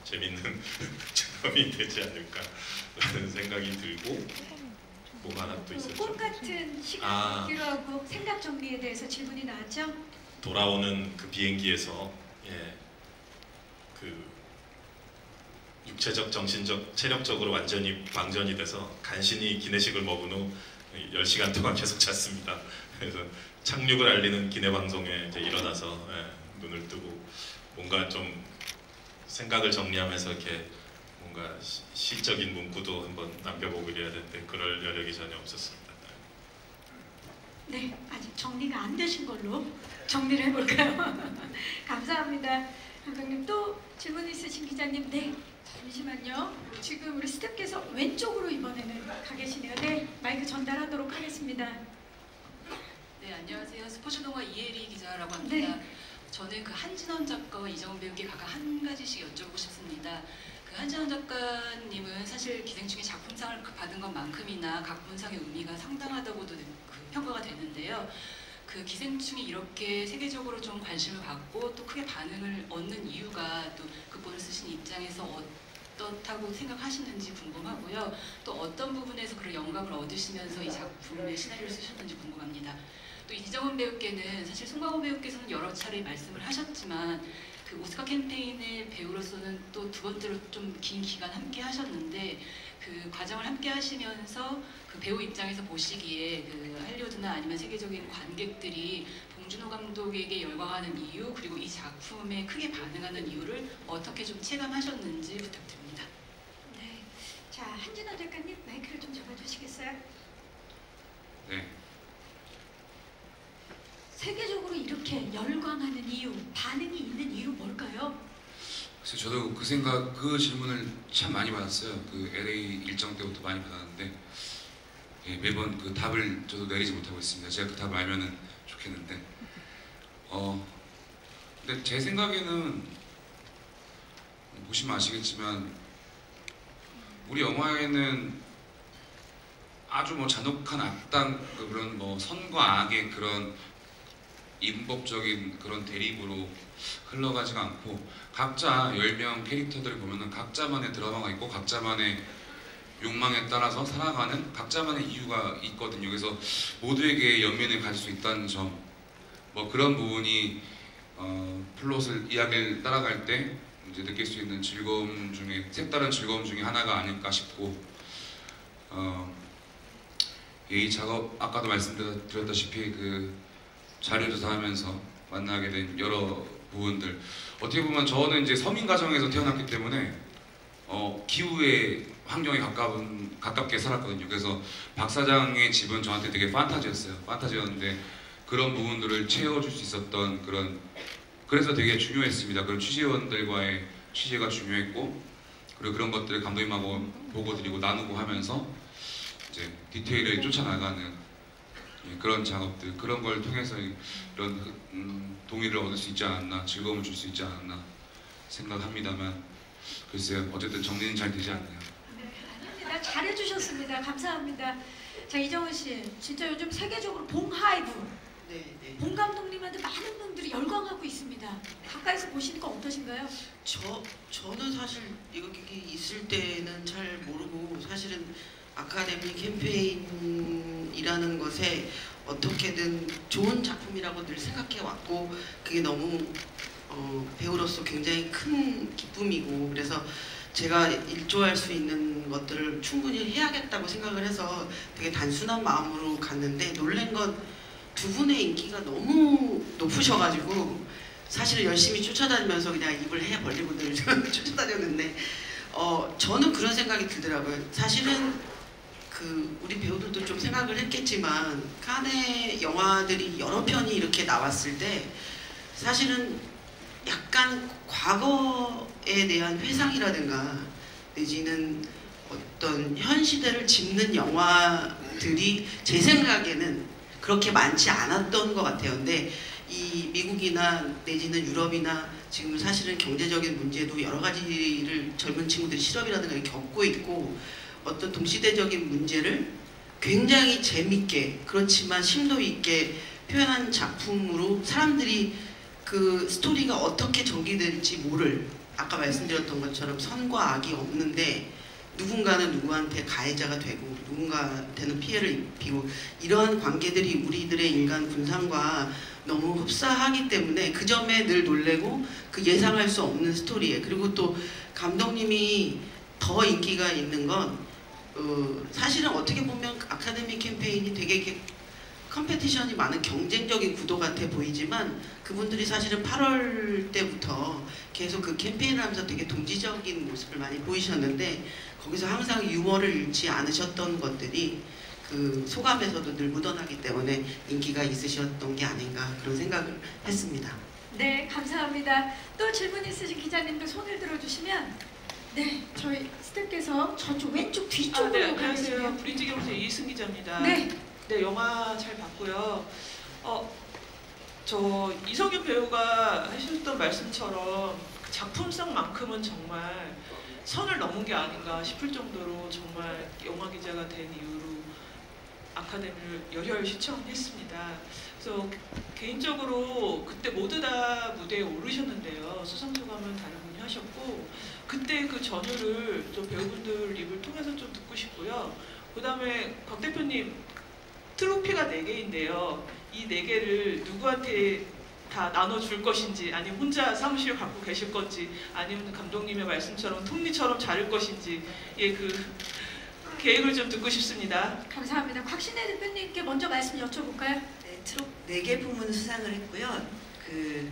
재밌는 *laughs* 경험이 되지 않을까 라는 생각이 들고 뭐가 하나 또 있었죠. 꽃 같은 시간 아. 필요하고 생각 정리에 대해서 질문이 나왔죠? 돌아오는 그 비행기에서 예, 그 육체적, 정신적, 체력적으로 완전히 방전이 돼서 간신히 기내식을 먹은 후 10시간 동안 계속 잤습니다. 그래서 착륙을 알리는 기내 방송에 이제 일어나서 예, 눈을 뜨고 뭔가 좀 생각을 정리하면서 이렇게 뭔가 시, 시적인 문구도 한번 남겨보고 이래야 되는데 그럴 여력이 전혀 없었습니다. 네, 아직 정리가 안 되신 걸로 정리를 해볼까요? *laughs* 감사합니다. 감독님 또 질문 있으신 기자님, 네. 잠시만요. 지금 우리 스태프께서 왼쪽으로 이번에는 가 계시네요. 네, 마이크 전달하도록 하겠습니다. 네, 안녕하세요. 스포츠 동화 이혜리 기자라고 합니다. 저는 그 한진원 작가와 이정은 배우께 각각 한 가지씩 여쭤보고 싶습니다. 그 한진원 작가님은 사실 기생충의 작품상을 그 받은 것만큼이나 각본상의 의미가 상당하다고도 그 평가가 되는데요. 그 기생충이 이렇게 세계적으로 좀 관심을 받고 또 크게 반응을 얻는 이유가 또 극본을 쓰신 입장에서 어떻다고 생각하시는지 궁금하고요. 또 어떤 부분에서 그런 영감을 얻으시면서 이 작품의 시나리오를 쓰셨는지 궁금합니다. 또 이정은 배우께는 사실 송강호 배우께서는 여러 차례 말씀을 하셨지만 그 오스카 캠페인의 배우로서는 또 두 번째로 좀 긴 기간 함께 하셨는데 그 과정을 함께 하시면서 그 배우 입장에서 보시기에 그 할리우드나 아니면 세계적인 관객들이 봉준호 감독에게 열광하는 이유 그리고 이 작품에 크게 반응하는 이유를 어떻게 좀 체감하셨는지 부탁드립니다. 네, 자 한진호 작가님 마이크를 좀 잡아주시겠어요? 네. 세계적으로 이렇게 열광하는 이유, 반응이 있는 이유 뭘까요? 그래서 저도 그 생각, 그 질문을 참 많이 받았어요. 그 LA 일정 때부터 많이 받았는데 예, 매번 그 답을 저도 내리지 못하고 있습니다. 제가 그 답을 알면은 좋겠는데 어 근데 제 생각에는 보시면 아시겠지만 우리 영화에는 아주 뭐 잔혹한 악당 그 그런 뭐 선과 악의 그런 인법적인 그런 대립으로 흘러가지가 않고 각자 10명 캐릭터들을 보면은 각자만의 드라마가 있고 각자만의 욕망에 따라서 살아가는 각자만의 이유가 있거든요. 그래서 모두에게 연민을 가질 수 있다는 점, 뭐 그런 부분이 어, 플롯을 이야기를 따라갈 때 이제 느낄 수 있는 즐거움 중에 색다른 즐거움 중에 하나가 아닐까 싶고 어, 이 작업 아까도 말씀드렸다시피 그 자료 조사 하면서 만나게 된 여러 부분들 어떻게 보면 저는 이제 서민 가정에서 태어났기 때문에 어, 기후의 환경에 가까운 가깝게 살았거든요. 그래서 박 사장의 집은 저한테 되게 판타지였어요. 판타지였는데 그런 부분들을 채워줄 수 있었던 그런 그래서 되게 중요했습니다. 그런 취재원들과의 취재가 중요했고 그리고 그런 것들을 감독님하고 보고 드리고 나누고 하면서 이제 디테일을 쫓아나가는 예, 그런 작업들 그런 걸 통해서 이런 음, 동의를 얻을 수 있지 않았나 즐거움을 줄 수 있지 않았나 생각합니다만 글쎄요 어쨌든 정리는 잘 되지 않네요. 아닙니다. 잘해주셨습니다. 감사합니다. 자 이정은 씨, 진짜 요즘 세계적으로 봉하이브 네, 네. 봉 감독님한테 많은 분들이 열광하고 있습니다. 가까이서 보시니까 어떠신가요? 저 저는 사실 이거 있을 때는 잘 모르고 사실은 아카데미 캠페인이라는 것에 어떻게든 좋은 작품이라고 늘 생각해 왔고 그게 너무 어, 배우로서 굉장히 큰 기쁨이고 그래서 제가 일조할 수 있는 것들을 충분히 해야겠다고 생각을 해서 되게 단순한 마음으로 갔는데 놀란 건 두 분의 인기가 너무 높으셔가지고 사실 열심히 쫓아다니면서 그냥 입을 해 벌리고 늘 *laughs* 쫓아다녔는데 어, 저는 그런 생각이 들더라고요. 사실은 그 우리 배우들도 좀 생각을 했겠지만 칸의 영화들이 여러 편이 이렇게 나왔을 때 사실은 약간 과거에 대한 회상이라든가 내지는 어떤 현 시대를 짚는 영화들이 제 생각에는 그렇게 많지 않았던 것 같아요. 근데 이 미국이나 내지는 유럽이나 지금 사실은 경제적인 문제도 여러 가지를 젊은 친구들이 실업이라든가 겪고 있고 어떤 동시대적인 문제를 굉장히 재밌게 그렇지만 심도 있게 표현한 작품으로 사람들이 그 스토리가 어떻게 전개될지 모를 아까 말씀드렸던 것처럼 선과 악이 없는데 누군가는 누구한테 가해자가 되고 누군가한테는 피해를 입히고 이러한 관계들이 우리들의 인간 군상과 너무 흡사하기 때문에 그 점에 늘 놀래고 그 예상할 수 없는 스토리에 그리고 또 감독님이 더 인기가 있는 건 어, 사실은 어떻게 보면 아카데미 캠페인이 되게 이렇게 competition이 많은 경쟁적인 구도 같아 보이지만 그분들이 사실은 8월 때부터 계속 그 캠페인을 하면서 되게 동지적인 모습을 많이 보이셨는데 거기서 항상 유머를 잃지 않으셨던 것들이 그 소감에서도 늘 묻어나기 때문에 인기가 있으셨던 게 아닌가 그런 생각을 했습니다. 네, 감사합니다. 또 질문 있으신 기자님들 손을 들어주시면 네, 저희 스태프께서 저쪽 왼쪽 아, 뒤쪽으로 네, 안녕하세요. 브리지 경제 이승 기자입니다. 네. 네, 영화 잘 봤고요. 어, 저 이석윤 배우가 하셨던 말씀처럼 그 작품성만큼은 정말 선을 넘은 게 아닌가 싶을 정도로 정말 영화 기자가 된 이후로 아카데미를 열혈 시청했습니다. 그래서 개인적으로 그때 모두 다 무대에 오르셨는데요. 수상 소감은 다른 하셨고 그때 그 전율을 또 배우분들 입을 통해서 좀 듣고 싶고요. 그 다음에 박 대표님 트로피가 4개인데요. 이 4개를 누구한테 다 나눠줄 것인지 아니면 혼자 사무실 갖고 계실 건지 아니면 감독님의 말씀처럼 톱니처럼 자를 것인지 예, 그 계획을 좀 듣고 싶습니다. 감사합니다. 곽신혜 대표님께 먼저 말씀 여쭤볼까요? 네, 트롯 4개 부문 수상을 했고요. 그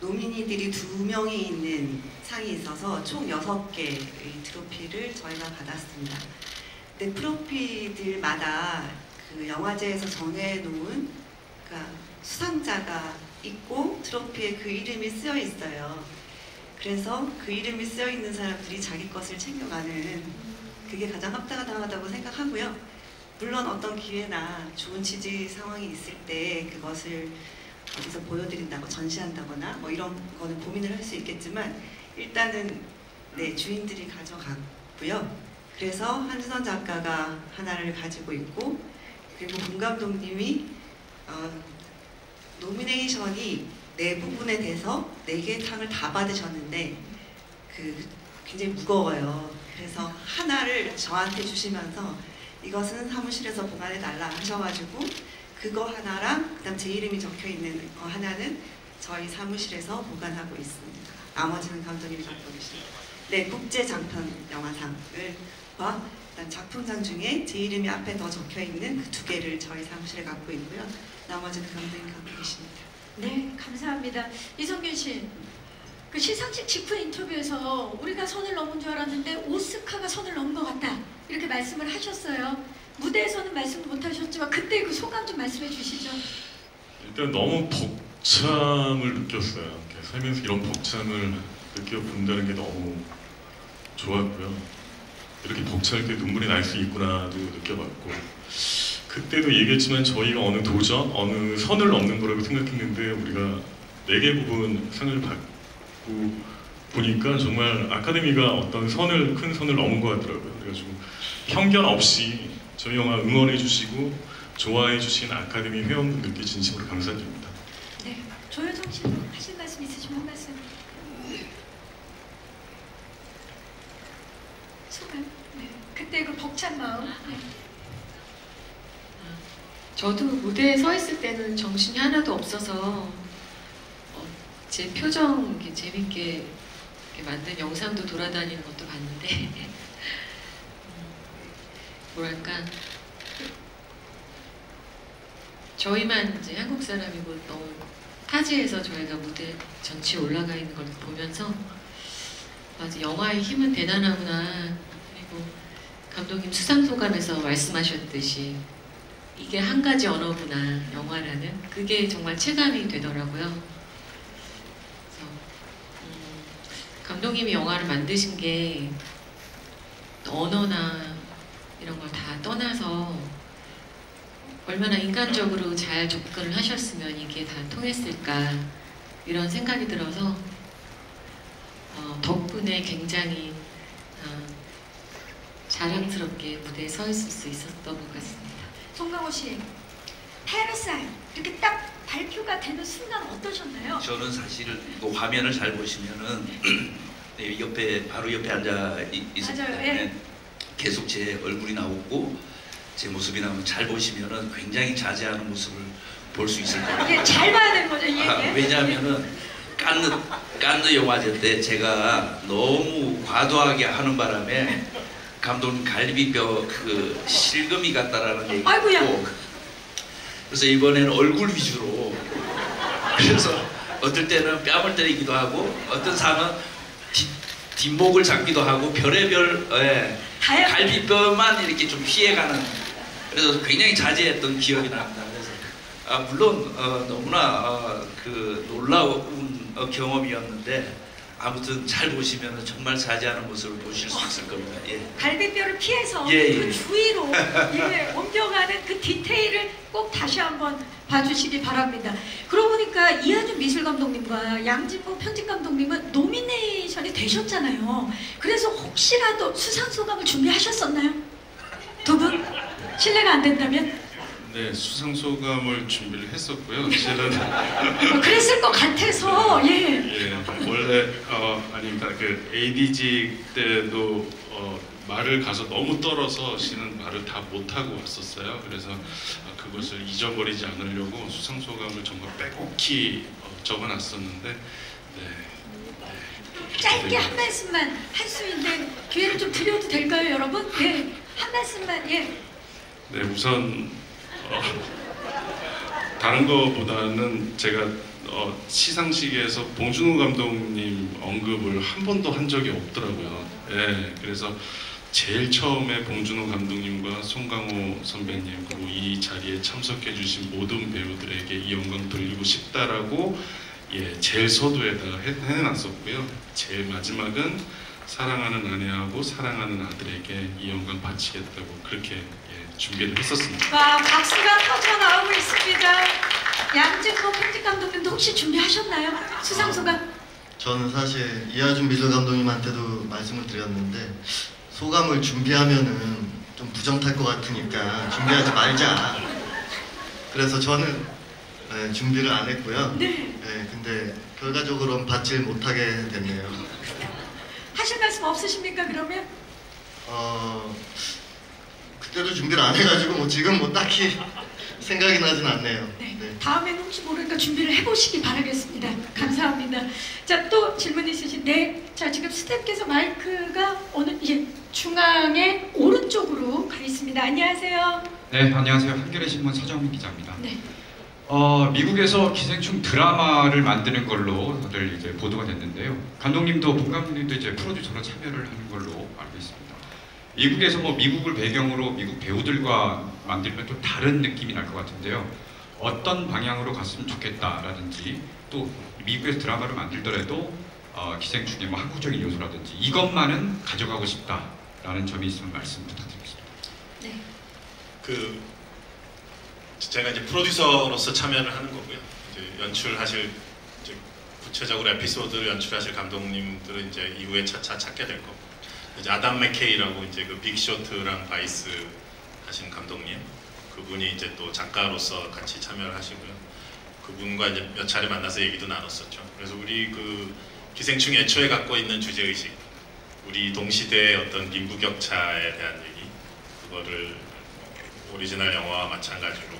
노미니들이 두 명이 있는 상이 있어서 총 6개의 트로피를 저희가 받았습니다. 근데 트로피들마다 그 영화제에서 정해놓은 그러니까 수상자가 있고 트로피에 그 이름이 쓰여 있어요. 그래서 그 이름이 쓰여 있는 사람들이 자기 것을 챙겨가는 그게 가장 합당하다고 생각하고요. 물론 어떤 기회나 좋은 취지 상황이 있을 때 그것을 어디서 보여드린다고 전시한다거나 뭐 이런 거는 고민을 할 수 있겠지만 일단은 네 주인들이 가져갔고요. 그래서 한준원 작가가 하나를 가지고 있고 그리고 본 감독님이 어, 노미네이션이 네 부분에 대해서 네개 상을 다 받으셨는데 그 굉장히 무거워요. 그래서 하나를 저한테 주시면서 이것은 사무실에서 보관해 달라 하셔가지고 그거 하나랑 그다음 제 이름이 적혀 있는 거 하나는 저희 사무실에서 보관하고 있습니다. 나머지는 감독님이 갖고 계십니다. 네, 국제 장편 영화상을 과 그다음 작품상 중에 제 이름이 앞에 더 적혀 있는 그 두 개를 저희 사무실에 갖고 있고요. 나머지는 감독님이 갖고 계십니다. 네, 감사합니다. 이성균 씨, 그 시상식 직후 인터뷰에서 우리가 선을 넘은 줄 알았는데 오스카가 선을 넘은 것 같다 이렇게 말씀을 하셨어요. 무대에서는 말씀 못 하셨지만 그때 그 소감 좀 말씀해 주시죠. 일단 너무 벅참을 느꼈어요. 살면서 이런 벅참을 느껴본다는 게 너무 좋았고요. 이렇게 벅찰 때 눈물이 날 수 있구나도 느껴봤고 그때도 얘기했지만 저희가 어느 도전, 어느 선을 넘는 거라고 생각했는데 우리가 네 개 부분 상을 받고 보니까 정말 아카데미가 어떤 선을 큰 선을 넘은 것 같더라고요. 그래가지고 편견 없이 저희 영화 응원해 주시고 좋아해 주신 아카데미 회원분들께 진심으로 감사드립니다. 네, 조효정 씨 하실 말씀 있으시면 한 말씀. 소감. 네, 그때 그 벅찬 마음. 네. 저도 무대에 서 있을 때는 정신이 하나도 없어서 어, 제 표정 이렇게 재밌게 이렇게 만든 영상도 돌아다니는 것도 봤는데 음, 뭐랄까 저희만 이제 한국 사람이고 너무 타지에서 저희가 무대 전체에 올라가 있는 걸 보면서 맞아 영화의 힘은 대단하구나 그리고 감독님 수상 소감에서 말씀하셨듯이 이게 한 가지 언어구나 영화라는 그게 정말 체감이 되더라고요. 음, 감독님이 영화를 만드신 게 언어나 이런 걸 다 떠나서 얼마나 인간적으로 잘 접근을 하셨으면 이게 다 통했을까 이런 생각이 들어서 어, 덕분에 굉장히 어, 자랑스럽게 무대에 서 있을 수 있었던 것 같습니다. 송강호 씨, 페르사유 이렇게 딱 발표가 되는 순간 어떠셨나요? 저는 사실 그 화면을 잘 보시면은 *clears throat* 네, 옆에 바로 옆에 앉아 이- 있을 맞아요, 때 계속 제 얼굴이 나오고 제 모습이 나오면 잘 보시면은 굉장히 자제하는 모습을 볼 수 있을 거예요. 예, 잘 봐야 되는 거죠, 예, 아, 예. 왜냐하면은 깐느 깐느 영화제 때 제가 너무 과도하게 하는 바람에 감독님 갈비뼈 그 실금이 같다라는 얘기. 듣고 그래서 이번에는 얼굴 위주로 그래서 어떨 때는 뺨을 때리기도 하고 어떤 사람은 뒷, 뒷목을 잡기도 하고 별의별 예, 갈비뼈만 이렇게 좀 피해가는 그래서 굉장히 자제했던 기억이 납니다. 그래서 아, 물론 어, 너무나 어, 그 놀라운 어, 경험이었는데 아무튼 잘 보시면 정말 자제하는 모습을 보실 수 있을 겁니다. 예. 갈비뼈를 피해서 예, 그 예. 주위로 예, 옮겨가는 그 디테일을 꼭 다시 한번 봐주시기 바랍니다. 그러고 보니까 이하준 미술 감독님과 양진모 편집 감독님은 노미네이션이 되셨잖아요. 그래서 혹시라도 수상 소감을 준비하셨었나요? 두 분? 실례가 안 된다면? 네, 수상 소감을 준비를 했었고요. 실은 어, 그랬을 것 같아서 예. 예, 원래 어, 아닙니다. 그 ADG 때도 어, 말을 가서 너무 떨어서 실은 말을 다 못하고 왔었어요. 그래서 아, 그것을 잊어버리지 않으려고 수상 소감을 정말 빼곡히 어, 적어놨었는데 네, 짧게 한 말씀만 할수 있는 기회를 좀 드려도 될까요, 여러분? 예. 한 말씀만 예. 네, 우선 어, 다른 거보다는 제가 어, 시상식에서 봉준호 감독님 언급을 한 번도 한 적이 없더라고요. 예, 그래서 제일 처음에 봉준호 감독님과 송강호 선배님 그리고 이 자리에 참석해 주신 모든 배우들에게 이 영광 돌리고 싶다라고 예, 제일 서두에다가 해, 해놨었고요. 제일 마지막은 사랑하는 아내하고 사랑하는 아들에게 이 영광 바치겠다고 그렇게 예, 준비를 했었습니다. 와 박수가 터져 나오고 있습니다. 양진모 편집 감독님도 혹시 준비하셨나요? 수상 소감? 저는 사실 이하준 미술 감독님한테도 말씀을 드렸는데 소감을 준비하면은 좀 부정 탈 것 같으니까 준비하지 말자. 그래서 저는 네, 준비를 안 했고요. 네. 근데 결과적으로는 받질 못하게 됐네요. 하실 말씀 없으십니까 그러면? 어 그때도 준비를 안 해가지고 뭐 지금 뭐 딱히 생각이 나진 않네요. 네. 다음에는 혹시 모르니까 준비를 해보시기 바라겠습니다. 감사합니다. 자 또 질문 있으신 네. 자 지금 스태프께서 마이크가 어느 예 중앙에 오른쪽으로 가 있습니다. 안녕하세요. 네, 안녕하세요. 한겨레 신문 서정민 기자입니다. 네. 어, 미국에서 기생충 드라마를 만드는 걸로 다들 이제 보도가 됐는데요. 감독님도 본 감독님도 이제 프로듀서로 참여를 하는 걸로 알고 있습니다. 미국에서 뭐 미국을 배경으로 미국 배우들과 만들면 또 다른 느낌이 날 것 같은데요. 어떤 방향으로 갔으면 좋겠다라든지 또 미국에서 드라마를 만들더라도 어, 기생충의 뭐 한국적인 요소라든지 이것만은 가져가고 싶다라는 점이 있으면 말씀 부탁드리겠습니다. 그 제가 이제 프로듀서로서 참여를 하는 거고요. 이제 연출하실 이제 구체적으로 에피소드를 연출하실 감독님들은 이제 이후에 차차 찾게 될 거고 이제 아담 맥케이라고 이제 그 빅쇼트랑 바이스 하신 감독님 그분이 이제 또 작가로서 같이 참여를 하시고요. 그분과 이제 몇 차례 만나서 얘기도 나눴었죠. 그래서 우리 그 기생충 애초에 갖고 있는 주제 의식, 우리 동시대의 어떤 빈부격차에 대한 얘기, 그거를 오리지널 영화와 마찬가지로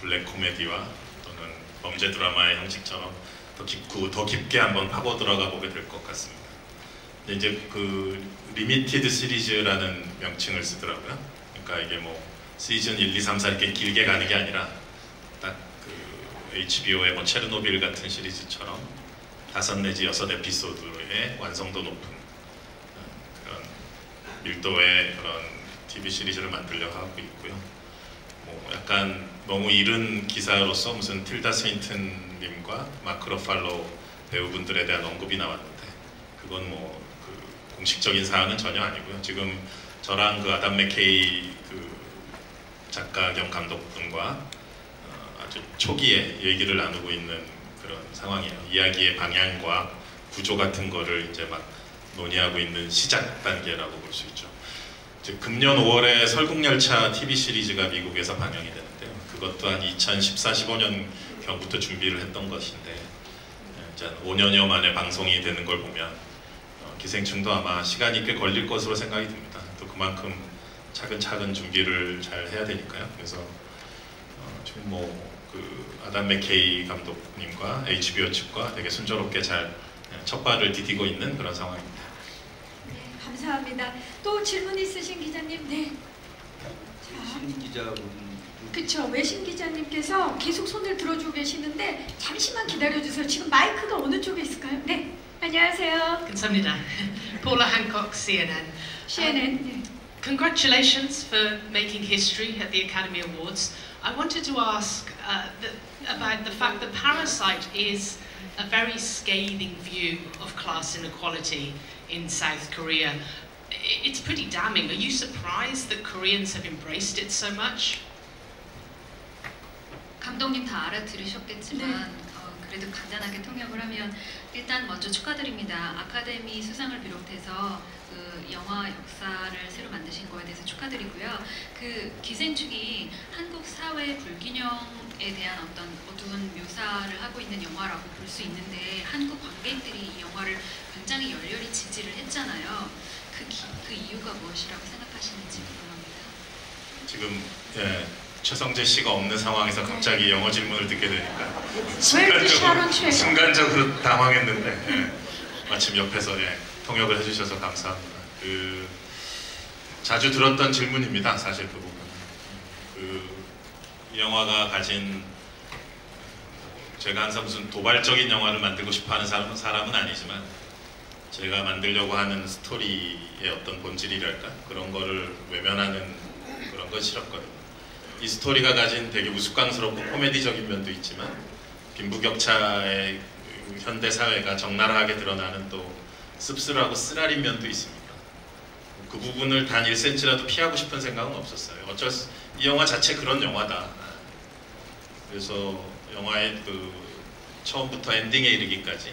블랙 코미디와 또는 범죄 드라마의 형식처럼 더 깊고 더 깊게 한번 파고 들어가 보게 될 것 같습니다. 근데 이제 그 limited 시리즈라는 명칭을 쓰더라고요. 그러니까 이게 뭐 시즌 1, 2, 3, 4 이렇게 길게 가는 게 아니라 딱 그 HBO의 뭐 체르노빌 같은 시리즈처럼 다섯 내지 여섯 에피소드의 완성도 높은 그런 밀도의 그런 TV 시리즈를 만들려고 하고 있고요. 뭐 약간 너무 이른 기사로서 무슨 틸다 스윈튼 님과 마크 러팔로 배우분들에 대한 언급이 나왔는데 그건 뭐그 공식적인 사항은 전혀 아니고요. 지금 저랑 그 아담 맥케이 그 작가 겸 감독분과 어, 아주 초기에 얘기를 나누고 있는 그런 상황이에요. 이야기의 방향과 구조 같은 거를 이제 막 논의하고 있는 시작 단계라고 볼 수 있죠. 이제 금년 5월에 설국열차 TV 시리즈가 미국에서 방영이 되는데요. 그것 또한 2014, 15년 경부터 준비를 했던 것인데 예, 이제 한 5년여 만에 방송이 되는 걸 보면 어, 기생충도 아마 시간이 꽤 걸릴 것으로 생각이 듭니다. 또 그만큼 차근차근 준비를 잘 해야 되니까요. 그래서 어, 지금 뭐 그 아담 맥케이 감독님과 HBO 측과 되게 순조롭게 잘 예, 첫발을 디디고 있는 그런 상황입니다. 감사합니다. 또 질문 있으신 기자님, 네. 신 기자분 그쵸. 외신 기자님께서 계속 손을 들어주고 계시는데 잠시만 기다려주세요. 지금 마이크가 어느 쪽에 있을까요? 네. 안녕하세요. 감사합니다. *laughs* Paula Hancock, CNN. CNN. Um, congratulations for making history at the Academy Awards. I wanted to ask uh, the, about the fact that Parasite is a very scathing view of class inequality in South Korea. I- It's pretty damning. Are you surprised that Koreans have embraced it so much? 감독님 다 알아들으셨겠지만 어, 그래도 간단하게 통역을 하면 일단 먼저 축하드립니다. 아카데미 수상을 비롯해서 그 영화 역사를 새로 만드신 거에 대해서 축하드리고요. 그 기생충이 한국 사회 불균형에 대한 어떤 어두운 묘사를 하고 있는 영화라고 볼 수 있는데 한국 관객들이 이 영화를 굉장히 열렬히 지지를 했잖아요. 그, 기- 그 이유가 무엇이라고 생각하시는지 궁금합니다. 지금 예, 최성재 씨가 없는 상황에서 갑자기 영어 질문을 듣게 되니까 왜 샤론 쉐? 순간적으로 당황했는데 예, 마침 옆에서 예, 통역을 해주셔서 감사합니다. 그 자주 들었던 질문입니다. 사실 그 부분. 그이 영화가 가진 제가 항상 무슨 도발적인 영화를 만들고 싶어하는 사람, 사람은 아니지만 제가 만들려고 하는 스토리의 어떤 본질이랄까 그런 거를 외면하는 그런 건 싫었거든요. 이 스토리가 가진 되게 우스꽝스럽고 코미디적인 면도 있지만 빈부격차의 그 현대 사회가 적나라하게 드러나는 또 씁쓸하고 쓰라린 면도 있습니다. 그 부분을 단 1cm라도 피하고 싶은 생각은 없었어요. 어쩔 수, 이 영화 자체 그런 영화다. 그래서 영화의 그 처음부터 엔딩에 이르기까지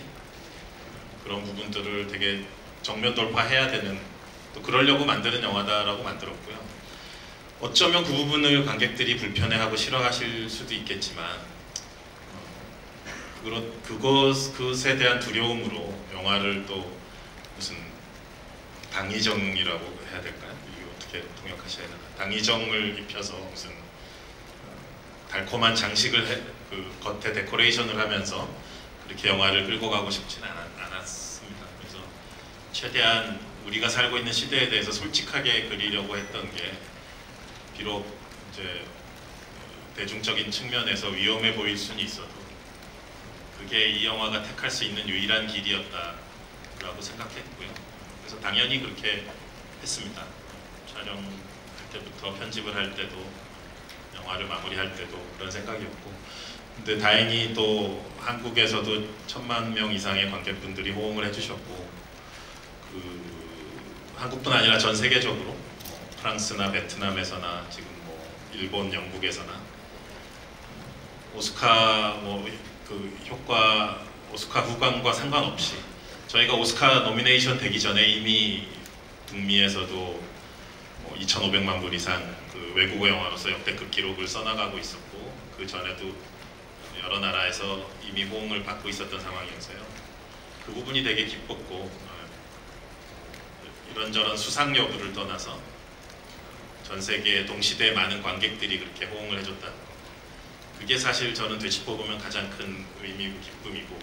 그런 부분들을 되게 정면 돌파해야 되는 또 그러려고 만드는 영화다라고 만들었고요. 어쩌면 그 부분을 관객들이 불편해하고 싫어하실 수도 있겠지만 어, 그것 그것 그것에 대한 두려움으로 영화를 또 무슨 당의정이라고 해야 될까요? 이게 어떻게 통역하셔야 되나? 당의정을 입혀서 무슨 어, 달콤한 장식을 해, 그 겉에 데코레이션을 하면서 그렇게 영화를 끌고 가고 싶지는 않았, 않았습니다. 그래서 최대한 우리가 살고 있는 시대에 대해서 솔직하게 그리려고 했던 게 비록 이제 대중적인 측면에서 위험해 보일 수는 있어도 그게 이 영화가 택할 수 있는 유일한 길이었다라고 생각했고요. 그래서 당연히 그렇게 했습니다. 촬영할 때부터 편집을 할 때도 영화를 마무리할 때도 그런 생각이었고 근데 다행히 또 한국에서도 천만 명 이상의 관객분들이 호응을 해주셨고 그 한국뿐 아니라 전 세계적으로 뭐 프랑스나 베트남에서나 지금 뭐 일본, 영국에서나 오스카 뭐 그 효과 오스카 후광과 상관없이 저희가 오스카 노미네이션 되기 전에 이미 북미에서도 뭐 2,500만 불 이상 그 외국어 영화로서 역대급 기록을 써나가고 있었고 그 전에도 여러 나라에서 이미 호응을 받고 있었던 상황이어서요. 그 부분이 되게 기뻤고 어, 이런저런 수상 여부를 떠나서 전 세계 동시대에 많은 관객들이 그렇게 호응을 해줬다는 거. 그게 사실 저는 되짚어보면 가장 큰 의미고 기쁨이고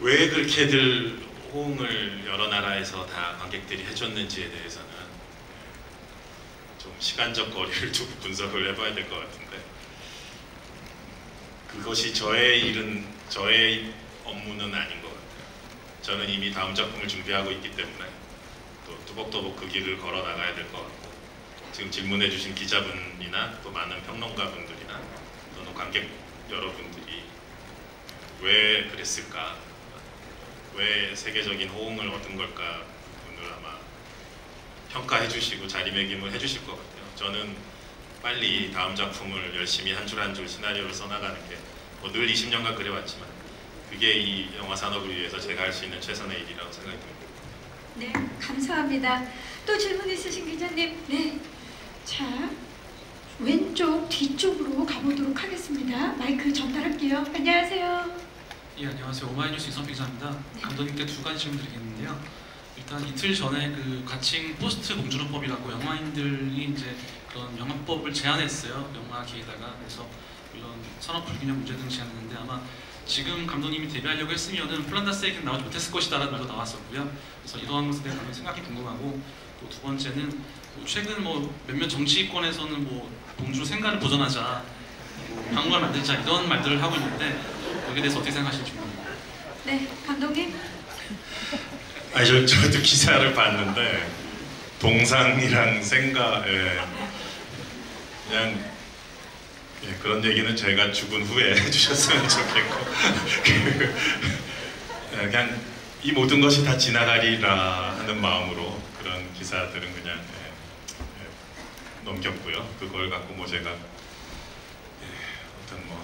왜 그렇게들 호응을 여러 나라에서 다 관객들이 해줬는지에 대해서는 좀 시간적 거리를 *laughs* 두고 분석을 해봐야 될 것 같은데 그것이 저의 일은 저의 업무는 아닌 것 같아요. 저는 이미 다음 작품을 준비하고 있기 때문에 또 뚜벅뚜벅 그 길을 걸어 나가야 될 것 같고 지금 질문해 주신 기자분이나 또 많은 평론가분들이나 또는 관객 여러분들이 왜 그랬을까 왜 세계적인 호응을 얻은 걸까 오늘 아마 평가해 주시고 자리매김을 해 주실 것 같아요. 저는 빨리 다음 작품을 열심히 한 줄 한 줄 시나리오를 써나가는 게 늘 20년간 그래왔지만 그게 이 영화 산업을 위해서 제가 할 수 있는 최선의 일이라고 생각이 듭니다. 네, 감사합니다. 또 질문 있으신 기자님, 네. 자, 왼쪽 뒤쪽으로 가보도록 하겠습니다. 마이크 전달할게요. 안녕하세요. 예, 안녕하세요. 오마이뉴스 이선 기자입니다. 감독님께 두 가지 질문 드리겠는데요. 일단 이틀 전에 그 가칭 포스트 봉준호법이라고 영화인들이 이제 그런 영화법을 제안했어요. 영화계에다가 그래서 이런 산업 불균형 문제 등 제안했는데 아마 지금 감독님이 데뷔하려고 했으면은 플란다스에게 나오지 못했을 것이다라는 말도 나왔었고요. 그래서 이러한 것에 대한 생각이 궁금하고 또 두 번째는 뭐 최근 뭐 몇몇 정치권에서는 뭐 봉준호 생가를 보전하자, 뭐 방송을 만들자 이런 말들을 하고 있는데 여기에 대해서 어떻게 생각하실지 궁금합니다. 네, 감독님. 아, 저, 저도 기사를 봤는데 동상이랑 생가 예. 그냥 예, 그런 얘기는 제가 죽은 후에 *laughs* 해주셨으면 좋겠고 그, 예, 그냥 이 모든 것이 다 지나가리라 하는 마음으로 그런 기사들은 그냥 넘겼고요. 그걸 갖고 뭐 제가 예, 어떤 뭐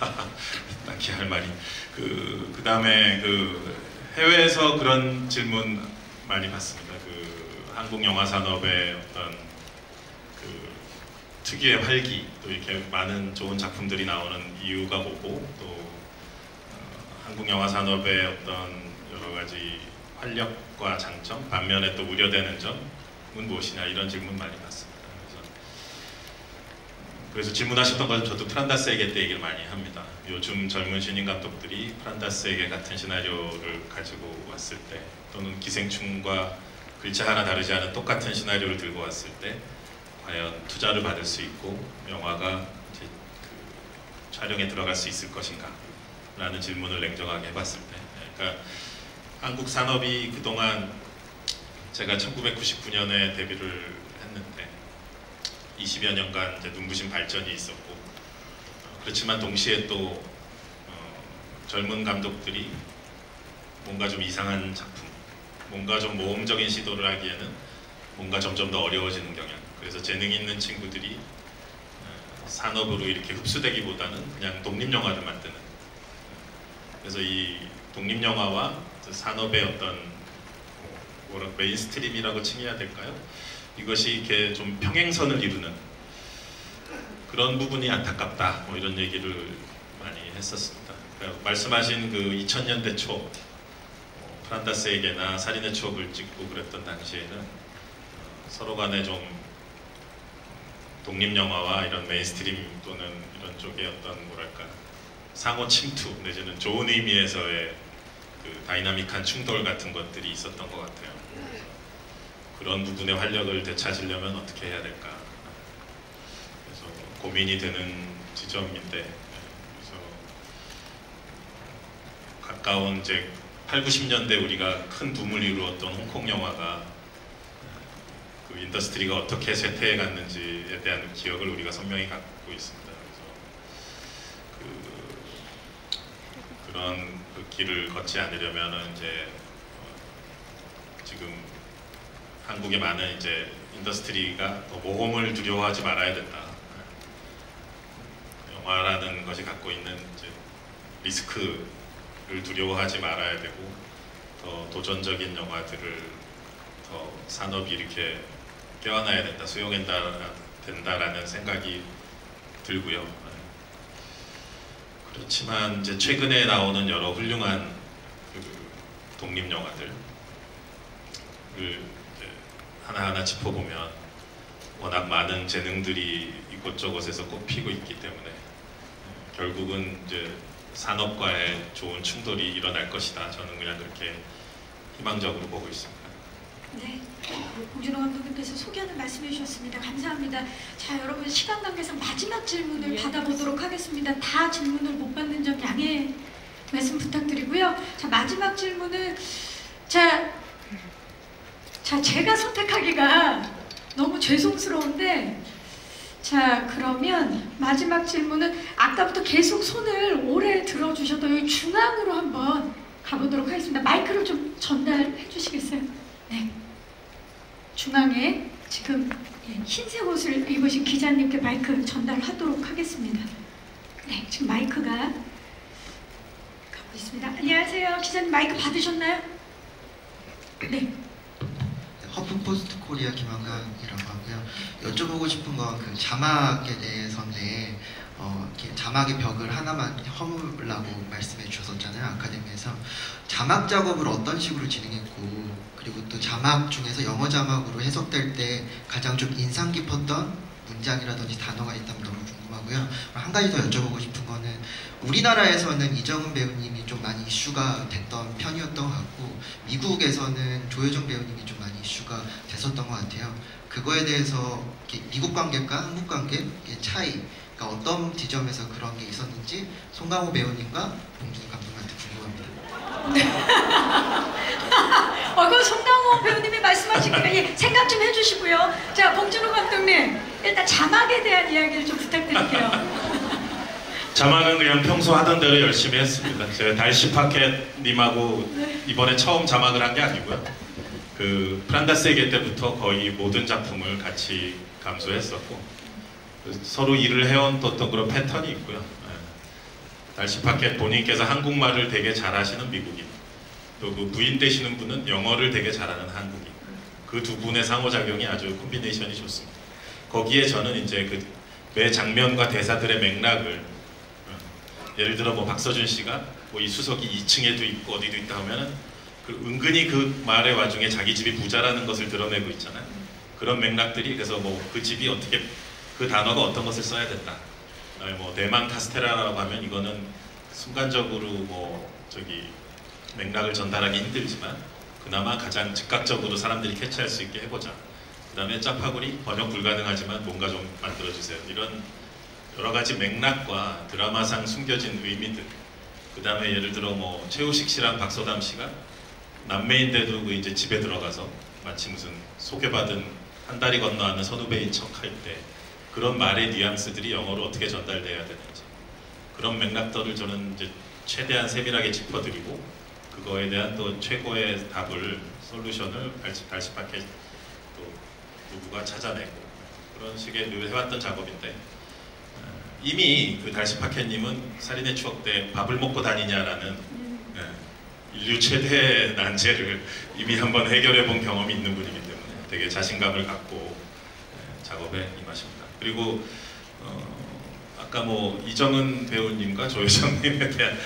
*laughs* 딱히 할 말이 그, 그 다음에 그 해외에서 그런 질문 많이 받습니다. 그 한국 영화 산업의 어떤 그 특유의 활기 또 이렇게 많은 좋은 작품들이 나오는 이유가 뭐고 또 어, 한국 영화 산업의 어떤 여러 가지 활력과 장점 반면에 또 우려되는 점은 무엇이냐 이런 질문 많이 받습니다. 그래서, 질문하셨던 것은 저도 프란다스에게 때 얘기를 많이 합니다. 요즘 젊은 신인 감독들이 프란다스에게 같은 시나리오를 가지고 왔을 때 또는 기생충과 글자 하나 다르지 않은 똑같은 시나리오를 들고 왔을 때 과연 투자를 받을 수 있고 영화가 이제 그 촬영에 들어갈 수 있을 것인가 라는 질문을 냉정하게 해봤을 때 그러니까 한국 산업이 그동안 제가 1999년에 데뷔를 20여 년간 이제 눈부신 발전이 있었고 그렇지만 동시에 또 어, 젊은 감독들이 뭔가 좀 이상한 작품, 뭔가 좀 모험적인 시도를 하기에는 뭔가 점점 더 어려워지는 경향. 그래서 재능 있는 친구들이 어, 산업으로 이렇게 흡수되기보다는 그냥 독립 영화를 만드는. 그래서 이 독립 영화와 산업의 어떤 뭐라 mainstream이라고 칭해야 될까요? 이것이 이렇게 좀 평행선을 이루는 그런 부분이 안타깝다 뭐 이런 얘기를 많이 했었습니다. 그러니까 말씀하신 그 2000년대 초 어, 플란다스의 개나 살인의 추억을 찍고 그랬던 당시에는 어, 서로 간에 좀 독립 영화와 이런 mainstream 또는 이런 쪽의 어떤 뭐랄까 상호 침투 내지는 좋은 의미에서의 그 다이나믹한 충돌 같은 것들이 있었던 것 같아요. 그런 부분의 활력을 되찾으려면 어떻게 해야 될까? 고민이 되는 지점인데 그래서 가까운 이제 8, 90년대 우리가 큰 붐을 이루었던 홍콩 영화가 그 industry가 어떻게 쇠퇴해 갔는지에 대한 기억을 우리가 선명히 갖고 있습니다. 그래서 그, 그런 그 길을 걷지 않으려면 이제 어, 지금 한국의 많은 이제 industry가 더 모험을 두려워하지 말아야 된다. 영화라는 것이 갖고 있는 리스크를 두려워하지 말아야 되고 더 도전적인 영화들을 더 산업이 이렇게 껴안아야 된다, 수용한다 된다라는 생각이 들고요. 그렇지만 이제 최근에 나오는 여러 훌륭한 그 독립 영화들을 하나하나 짚어보면 워낙 많은 재능들이 이곳저곳에서 꼽히고 있기 때문에 결국은 이제 산업과의 좋은 충돌이 일어날 것이다. 저는 그냥 그렇게 희망적으로 보고 있습니다. 네, 봉준호 감독님께서 소개하는 말씀해 주셨습니다. 감사합니다. 자, 여러분 시간 관계상 마지막 질문을 예. 받아보도록 하겠습니다. 다 질문을 못 받는 점 양해 말씀 부탁드리고요. 자, 마지막 질문은 자, 자 제가 선택하기가 너무 죄송스러운데 자 그러면 마지막 질문은 아까부터 계속 손을 오래 들어주셨던 여기 중앙으로 한번 가보도록 하겠습니다. 마이크를 좀 전달해 주시겠어요? 네. 중앙에 지금 예, 흰색 옷을 입으신 기자님께 마이크 전달하도록 하겠습니다. 네, 지금 마이크가 가고 있습니다. 안녕하세요. 기자님 마이크 받으셨나요? 네. 허프포스트 코리아 김한강이라고 하고요. 여쭤보고 싶은 건 그 자막에 대해서인데 어, 자막의 벽을 하나만 허물라고 말씀해 주셨었잖아요. 아카데미에서 자막 작업을 어떤 식으로 진행했고 그리고 또 자막 중에서 영어 자막으로 해석될 때 가장 좀 인상 깊었던 문장이라든지 단어가 있다면 너무 궁금하고요. 한 가지 더 여쭤보고 싶은 거는 우리나라에서는 이정은 배우님이 좀 많이 이슈가 됐던 편이었던 것 같고 미국에서는 조효정 배우님이 이 이슈가 됐었던 것 같아요. 그거에 대해서 미국 관객과 한국 관객의 차이, 그러니까 어떤 지점에서 그런 게 있었는지 송강호 배우님과 봉준호 감독한테 궁금합니다. *laughs* 어, 그 송강호 배우님이 말씀하시니까 예, 생각 좀 해주시고요. 자, 봉준호 감독님, 일단 자막에 대한 이야기를 좀 부탁드릴게요. *laughs* 자막은 그냥 평소 하던 대로 열심히 했습니다. 제가 달시 파켓님하고 이번에 처음 자막을 한 게 아니고요. 그 프란다세계 때부터 거의 모든 작품을 같이 감수했었고 그 서로 일을 해온 어떤 그런 패턴이 있고요. 예. 달시 파켓 본인께서 한국말을 되게 잘하시는 미국인 또 그 부인 되시는 분은 영어를 되게 잘하는 한국인 그 두 분의 상호작용이 아주 콤비네이션이 좋습니다. 거기에 저는 이제 그 매 장면과 대사들의 맥락을 어, 예를 들어 뭐 박서준 씨가 뭐 이 수석이 2층에도 있고 어디도 있다 하면은 그 은근히 그 말의 와중에 자기 집이 부자라는 것을 드러내고 있잖아요. 그런 맥락들이 그래서 뭐 그 집이 어떻게 그 단어가 어떤 것을 써야 된다. 뭐 대만 카스테라라고 하면 이거는 순간적으로 뭐 저기 맥락을 전달하기 힘들지만 그나마 가장 즉각적으로 사람들이 캐치할 수 있게 해보자. 그 다음에 짜파구리 번역 불가능하지만 뭔가 좀 만들어주세요. 이런 여러 가지 맥락과 드라마상 숨겨진 의미들. 그 다음에 예를 들어 뭐 최우식 씨랑 박서담 씨가 남매인데도 그 이제 집에 들어가서 마치 무슨 소개받은 한 다리 건너가는 선후배인 척할 때 그런 말의 뉘앙스들이 영어로 어떻게 전달돼야 되는지. 그런 맥락들을 저는 이제 최대한 세밀하게 짚어드리고 그거에 대한 또 최고의 답을 솔루션을 달시 파켓 또 누구가 찾아내고 그런 식의 늘 해왔던 작업인데 어, 이미 그 달시 파켓님은 살인의 추억 때 밥을 먹고 다니냐라는 예, 인류 최대 난제를 이미 한번 해결해 본 경험이 있는 분이기 때문에 되게 자신감을 갖고 예, 작업에 임하십니다. 그리고 어, 아까 뭐 이정은 배우님과 조여정님에 대한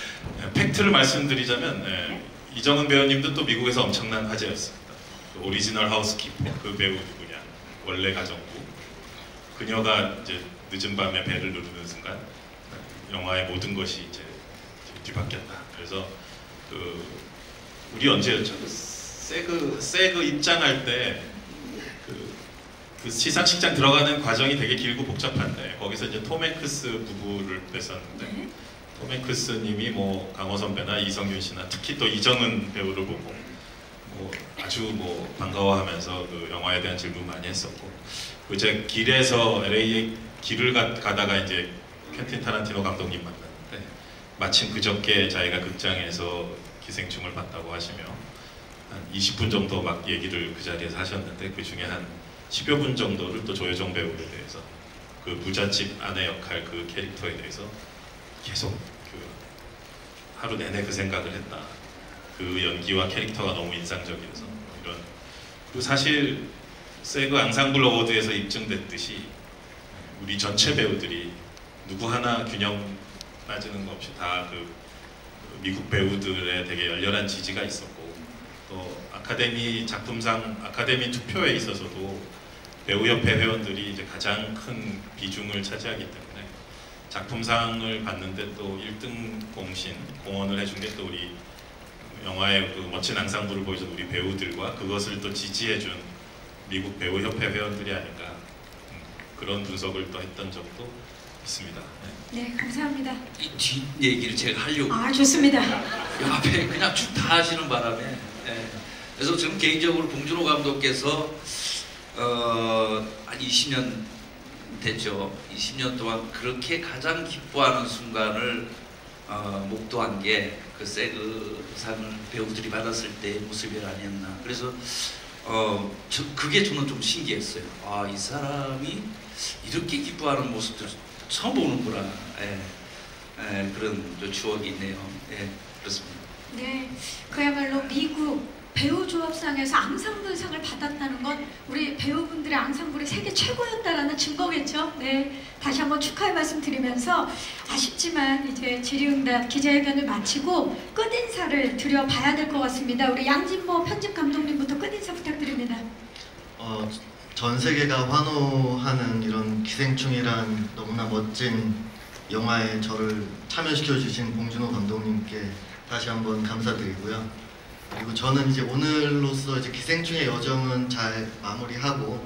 예, 팩트를 말씀드리자면 예, 이정은 배우님도 또 미국에서 엄청난 화제였습니다. 그 original housekeeper 그 배우 누구냐 원래 가정부 그녀가 이제 늦은 밤에 벨을 누르는 순간 예, 영화의 모든 것이 이제 뒤바뀌었다. 그래서 그 우리 언제였죠? 그 세그 세그 입장할 때 그, 그 시상식장 들어가는 과정이 되게 길고 복잡한데 거기서 이제 톰 행크스 부부를 뵀었는데 톰 행크스님이 뭐 강호 선배나 이성균 씨나 특히 또 이정은 배우를 보고 뭐 아주 뭐 반가워하면서 그 영화에 대한 질문 많이 했었고 그 이제 길에서 LA에 길을 가, 가다가 이제 켄틴 타란티노 감독님 만났는데 마침 그저께 자기가 극장에서 기생충을 봤다고 하시며 한 20분 정도 막 얘기를 그 자리에서 하셨는데 그 중에 한 10여 분 정도를 또 조효정 배우에 대해서 그 부잣집 아내 역할 그 캐릭터에 대해서 계속 그 하루 내내 그 생각을 했다. 그 연기와 캐릭터가 너무 인상적이어서 이런 그 사실 세그 앙상블 어워드에서 입증됐듯이 우리 전체 배우들이 누구 하나 균형 빠지는 거 없이 다 그 미국 배우들의 되게 열렬한 지지가 있었고 또 아카데미 작품상 아카데미 투표에 있어서도 배우협회 회원들이 이제 가장 큰 비중을 차지하기 때문에 작품상을 받는데 또 1등 공신 공헌을 해준 게 또 우리 영화의 그 멋진 앙상블을 보여준 우리 배우들과 그것을 또 지지해준 미국 배우협회 회원들이 아닌가 음, 그런 분석을 또 했던 적도 있습니다. 네. 네, 감사합니다. 이뒷 얘기를 제가 하려고 아, 좋습니다. 이 앞에 그냥 쭉 다 하시는 바람에 예. 그래서 지금 개인적으로 봉준호 감독께서 어, 한 20년 됐죠. 20년 동안 그렇게 가장 기뻐하는 순간을 어, 목도한 게 글쎄 그 상을 배우들이 받았을 때 모습이 아니었나. 그래서 어, 저, 그게 저는 좀 신기했어요. 아, 이 사람이 이렇게 기뻐하는 모습도 처음 보는구나. 예, 예, 그런 또 추억이 있네요. 예, 그렇습니다. 네, 그야말로 미국 배우 조합상에서 앙상블상을 받았다는 건 우리 배우분들의 앙상블이 세계 최고였다라는 증거겠죠. 네, 다시 한번 축하의 말씀 드리면서 아쉽지만 이제 질의응답 기자회견을 마치고 끝인사를 드려봐야 될 것 같습니다. 우리 양진모 편집 감독님부터 끝인사 부탁드립니다. 어, 전 세계가 환호하는 이런 기생충이란 너무나 멋진 영화에 저를 참여시켜 주신 봉준호 감독님께 다시 한번 감사드리고요. 그리고 저는 이제 오늘로써 이제 기생충의 여정은 잘 마무리하고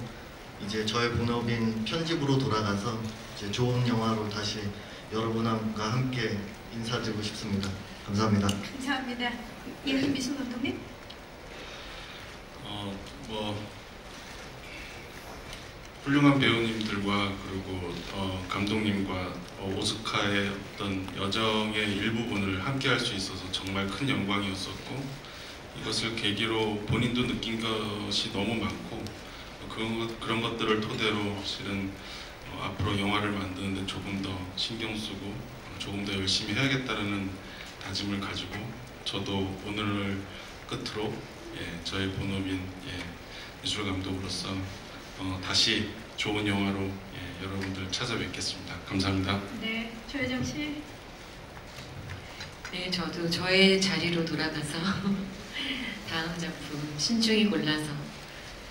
이제 저의 본업인 편집으로 돌아가서 이제 좋은 영화로 다시 여러분과 함께 인사드리고 싶습니다. 감사합니다. 감사합니다. 이은희 미술 감독님. 어, 뭐 훌륭한 배우님들과 그리고 어, 감독님과 어, 오스카의 어떤 여정의 일부분을 함께 할 수 있어서 정말 큰 영광이었었고 이것을 계기로 본인도 느낀 것이 너무 많고 그런, 것, 그런 것들을 토대로 실은 어, 앞으로 영화를 만드는데 조금 더 신경 쓰고 어, 조금 더 열심히 해야겠다는 다짐을 가지고 저도 오늘을 끝으로 예, 저의 본업인 예, 미술 감독으로서 어, 다시 좋은 영화로 예, 여러분들 찾아뵙겠습니다. 감사합니다. 네, 조혜정 씨. 네, 저도 저의 자리로 돌아가서 *laughs* 다음 작품 신중히 골라서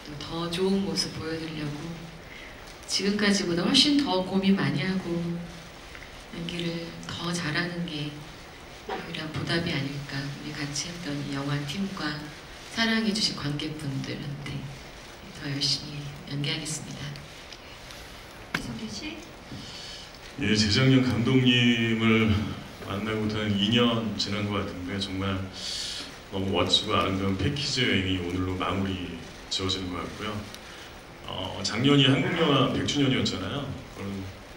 또더 좋은 모습 보여드리려고 지금까지보다 훨씬 더 고민 많이 하고 연기를 더 잘하는 게 유일한 보답이 아닐까 우리 같이 했던 이 영화 팀과 사랑해주신 관객분들한테 더 열심히 연기하겠습니다. 이성규 씨. 예, 재작년 감독님을 만나고부터 한 2년 지난 것 같은데 정말 너무 멋지고 아름다운 패키지 여행이 오늘로 마무리 지어지는 것 같고요. 어, 작년이 한국영화 100주년이었잖아요.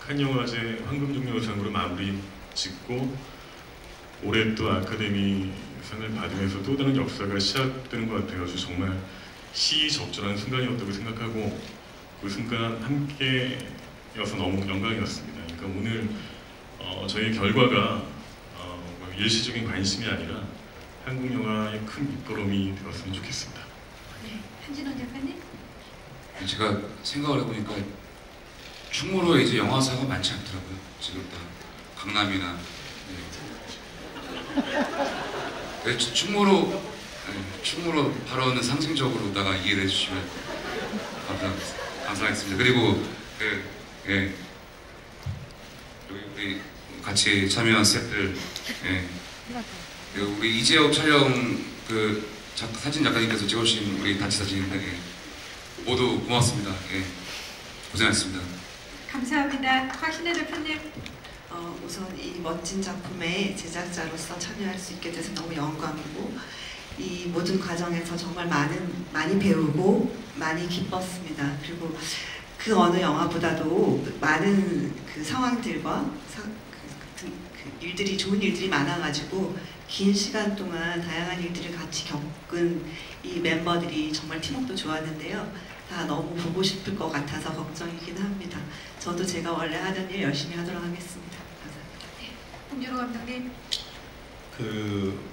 칸영화제 황금종려상으로 마무리 짓고 올해 또 아카데미 상을 받으면서 또 다른 역사가 시작되는 것 같아가지고 정말 시적절한 순간이었다고 생각하고 그 순간 함께여서 너무 영광이었습니다. 그러니까 오늘 어, 저희 결과가 어, 뭐 일시적인 관심이 아니라 한국 영화의 큰 밑거름이 되었으면 좋겠습니다. 네, 한진원 작가님. 제가 생각을 해보니까 충무로에 이제 영화사가 많지 않더라고요. 지금 다 강남이나 네. *laughs* 네, 충무로 네, 충무로 발언은 상징적으로다가 이해를 해주시면 감사하겠습니다. 그리고 그 예, 여기 우리 같이 참여한 스태프들 예, 그 우리 이재혁 촬영 그 작, 사진 작가님께서 찍어주신 우리 단체 사진인데 예, 모두 고맙습니다. 예, 고생하셨습니다. 감사합니다. 박신혜 대표님. 어, 우선 이 멋진 작품에 제작자로서 참여할 수 있게 돼서 너무 영광이고 이 모든 과정에서 정말 많은 많이 배우고 많이 기뻤습니다. 그리고 그 어느 영화보다도 많은 그 상황들과 사, 그, 그 일들이 좋은 일들이 많아가지고 긴 시간 동안 다양한 일들을 같이 겪은 이 멤버들이 정말 팀워크도 좋았는데요. 다 너무 보고 싶을 것 같아서 걱정이긴 합니다. 저도 제가 원래 하던 일 열심히 하도록 하겠습니다. 감사합니다. 네, 홍준호 감독님. 그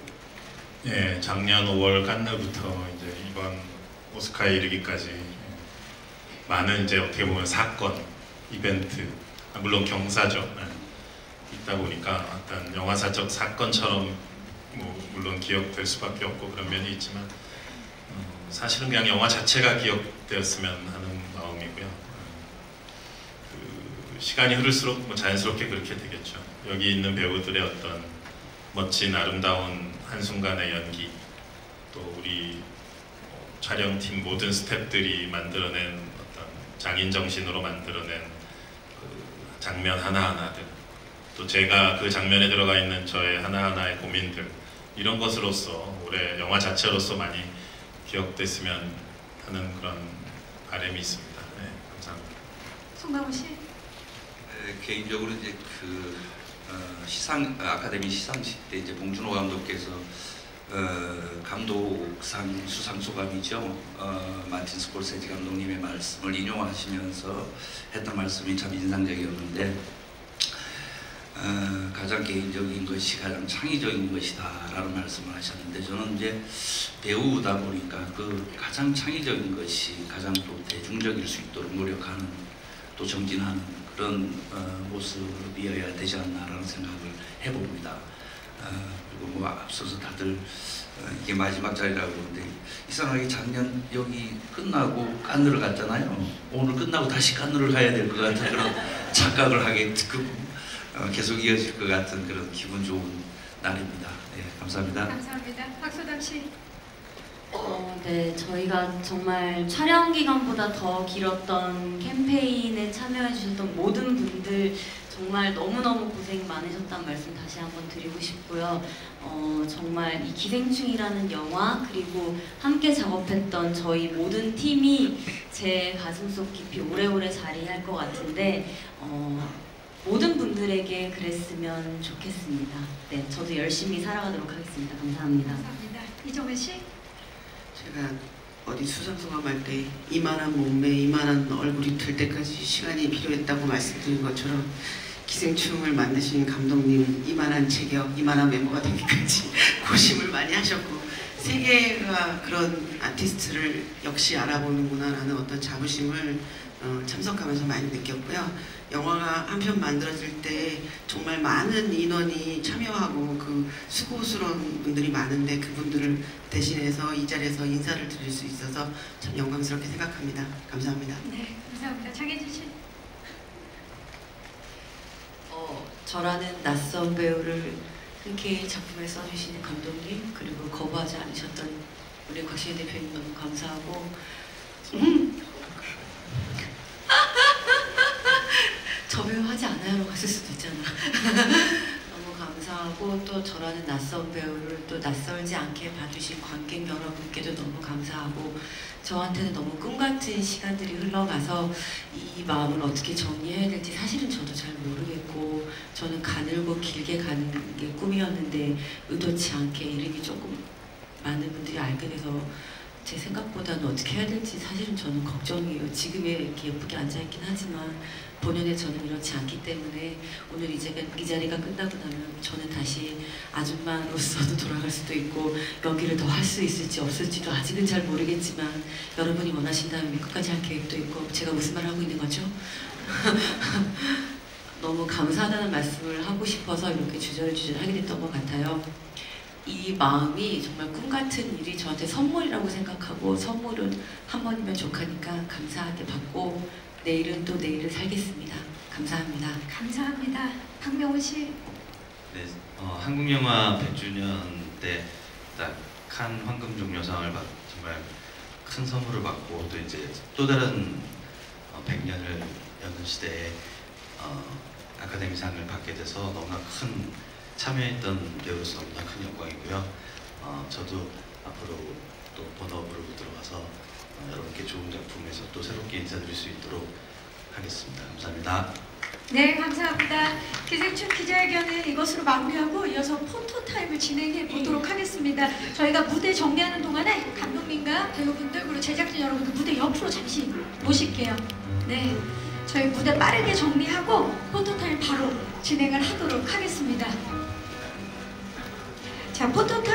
예, 작년 5월 깐느부터 이제 이번 오스카에 이르기까지 많은 이제 어떻게 보면 사건, 이벤트, 아, 물론 경사죠. 네, 있다 보니까 어떤 영화사적 사건처럼 뭐 물론 기억될 수밖에 없고 그런 면이 있지만 어, 사실은 그냥 영화 자체가 기억되었으면 하는 마음이고요. 그 시간이 흐를수록 뭐 자연스럽게 그렇게 되겠죠. 여기 있는 배우들의 어떤 멋진 아름다운 한순간의 연기 또 우리 촬영팀 모든 스탭들이 만들어낸 어떤 장인 정신으로 만들어낸 그 장면 하나하나들 또 제가 그 장면에 들어가 있는 저의 하나하나의 고민들 이런 것으로서 올해 영화 자체로서 많이 기억됐으면 하는 그런 바람이 있습니다. 네, 감사합니다. 송강호 씨. 네, 개인적으로 이제 그 어, 시상 어, 아카데미 시상식 때 이제 봉준호 감독께서 어, 감독상 수상 소감이죠. 어, 마틴 스콜세지 감독님의 말씀을 인용하시면서 했던 말씀이 참 인상적이었는데 어, 가장 개인적인 것이 가장 창의적인 것이다 라는 말씀을 하셨는데 저는 이제 배우다 보니까 그 가장 창의적인 것이 가장 또 대중적일 수 있도록 노력하는 또 정진하는 그런 어, 모습이어야 되지 않나라는 생각을 해봅니다. 어, 그리고 뭐 앞서서 다들 어, 이게 마지막 자리라고 그러는데 이상하게 작년 여기 끝나고 깐느를 갔잖아요. 오늘 끝나고 다시 깐느를 가야 될 것 같은 그런 *laughs* 착각을 하게 그, 어, 계속 이어질 것 같은 그런 기분 좋은 날입니다. 네, 감사합니다. 감사합니다. 박소담 씨. 어, 네, 저희가 정말 촬영 기간보다 더 길었던 캠페인에 참여해 주셨던 모든 분들 정말 너무너무 고생 많으셨다는 말씀 다시 한번 드리고 싶고요. 어, 정말 이 기생충이라는 영화 그리고 함께 작업했던 저희 모든 팀이 제 가슴속 깊이 오래오래 자리할 것 같은데 어, 모든 분들에게 그랬으면 좋겠습니다. 네, 저도 열심히 살아가도록 하겠습니다. 감사합니다. 감사합니다. 이정은 씨. 제가 어디 수상소감할 때 이만한 몸매, 이만한 얼굴이 될 때까지 시간이 필요했다고 말씀드린 것처럼 기생충을 만드신 감독님 이만한 체격, 이만한 외모가 되기까지 *laughs* 고심을 많이 하셨고 세계가 그런 아티스트를 역시 알아보는구나라는 어떤 자부심을 어, 참석하면서 많이 느꼈고요. 영화가 한 편 만들어질 때 정말 많은 인원이 참여하고 그 수고스러운 분들이 많은데 그분들을 대신해서 이 자리에서 인사를 드릴 수 있어서 참 영광스럽게 생각합니다. 감사합니다. 네, 감사합니다. 장혜진 씨. 어, 저라는 낯선 배우를 흔쾌히 작품에 써주시는 감독님 그리고 거부하지 않으셨던 우리 곽신희 대표님 너무 감사하고 음. 저 배우 하지 않아요라고 수도 있잖아 *laughs* 너무 감사하고 또 저라는 낯선 배우를 또 낯설지 않게 봐주신 관객 여러분께도 너무 감사하고 저한테는 너무 꿈같은 시간들이 흘러가서 이 마음을 어떻게 정리해야 될지 사실은 저도 잘 모르겠고 저는 가늘고 길게 가는 게 꿈이었는데 의도치 않게 이름이 조금 많은 분들이 알게 돼서 제 생각보다는 어떻게 해야 될지 사실은 저는 걱정이에요. 지금에 이렇게 예쁘게 앉아있긴 하지만 본연의 저는 이렇지 않기 때문에 오늘 이제 이 자리가 끝나고 나면 저는 다시 아줌마로서도 돌아갈 수도 있고 연기를 더 할 수 있을지 없을지도 아직은 잘 모르겠지만 여러분이 원하신다면 끝까지 할 계획도 있고 제가 무슨 말을 하고 있는 거죠? *laughs* 너무 감사하다는 말씀을 하고 싶어서 이렇게 주저주저 하게 됐던 것 같아요. 이 마음이 정말 꿈 같은 일이 저한테 선물이라고 생각하고 선물은 한 번이면 족하니까 감사하게 받고 내일은 또 내일을 살겠습니다. 감사합니다. 감사합니다. 박명훈 씨. 네, 어, 한국 영화 100주년 때 딱 칸 황금 종려상을 받 정말 큰 선물을 받고 또 이제 또 다른 어, 100년을 여는 시대에 어, 아카데미상을 받게 돼서 너무나 큰 참여했던 배우로서 너무나 큰 영광이고요. 어, 저도 앞으로 또 본업으로 들어가서 어, 여러분께 좋은 작품에서 또 새롭게 인사드릴 수 있도록 하겠습니다. 감사합니다. 네, 감사합니다. 기생충 기자회견은 이것으로 마무리하고 이어서 포토타임을 진행해 보도록 하겠습니다. 저희가 무대 정리하는 동안에 감독님과 배우분들 그리고 제작진 여러분들 무대 옆으로 잠시 모실게요. 네, 저희 무대 빠르게 정리하고 포토타임 바로 진행을 하도록 하겠습니다. 자, 포토타임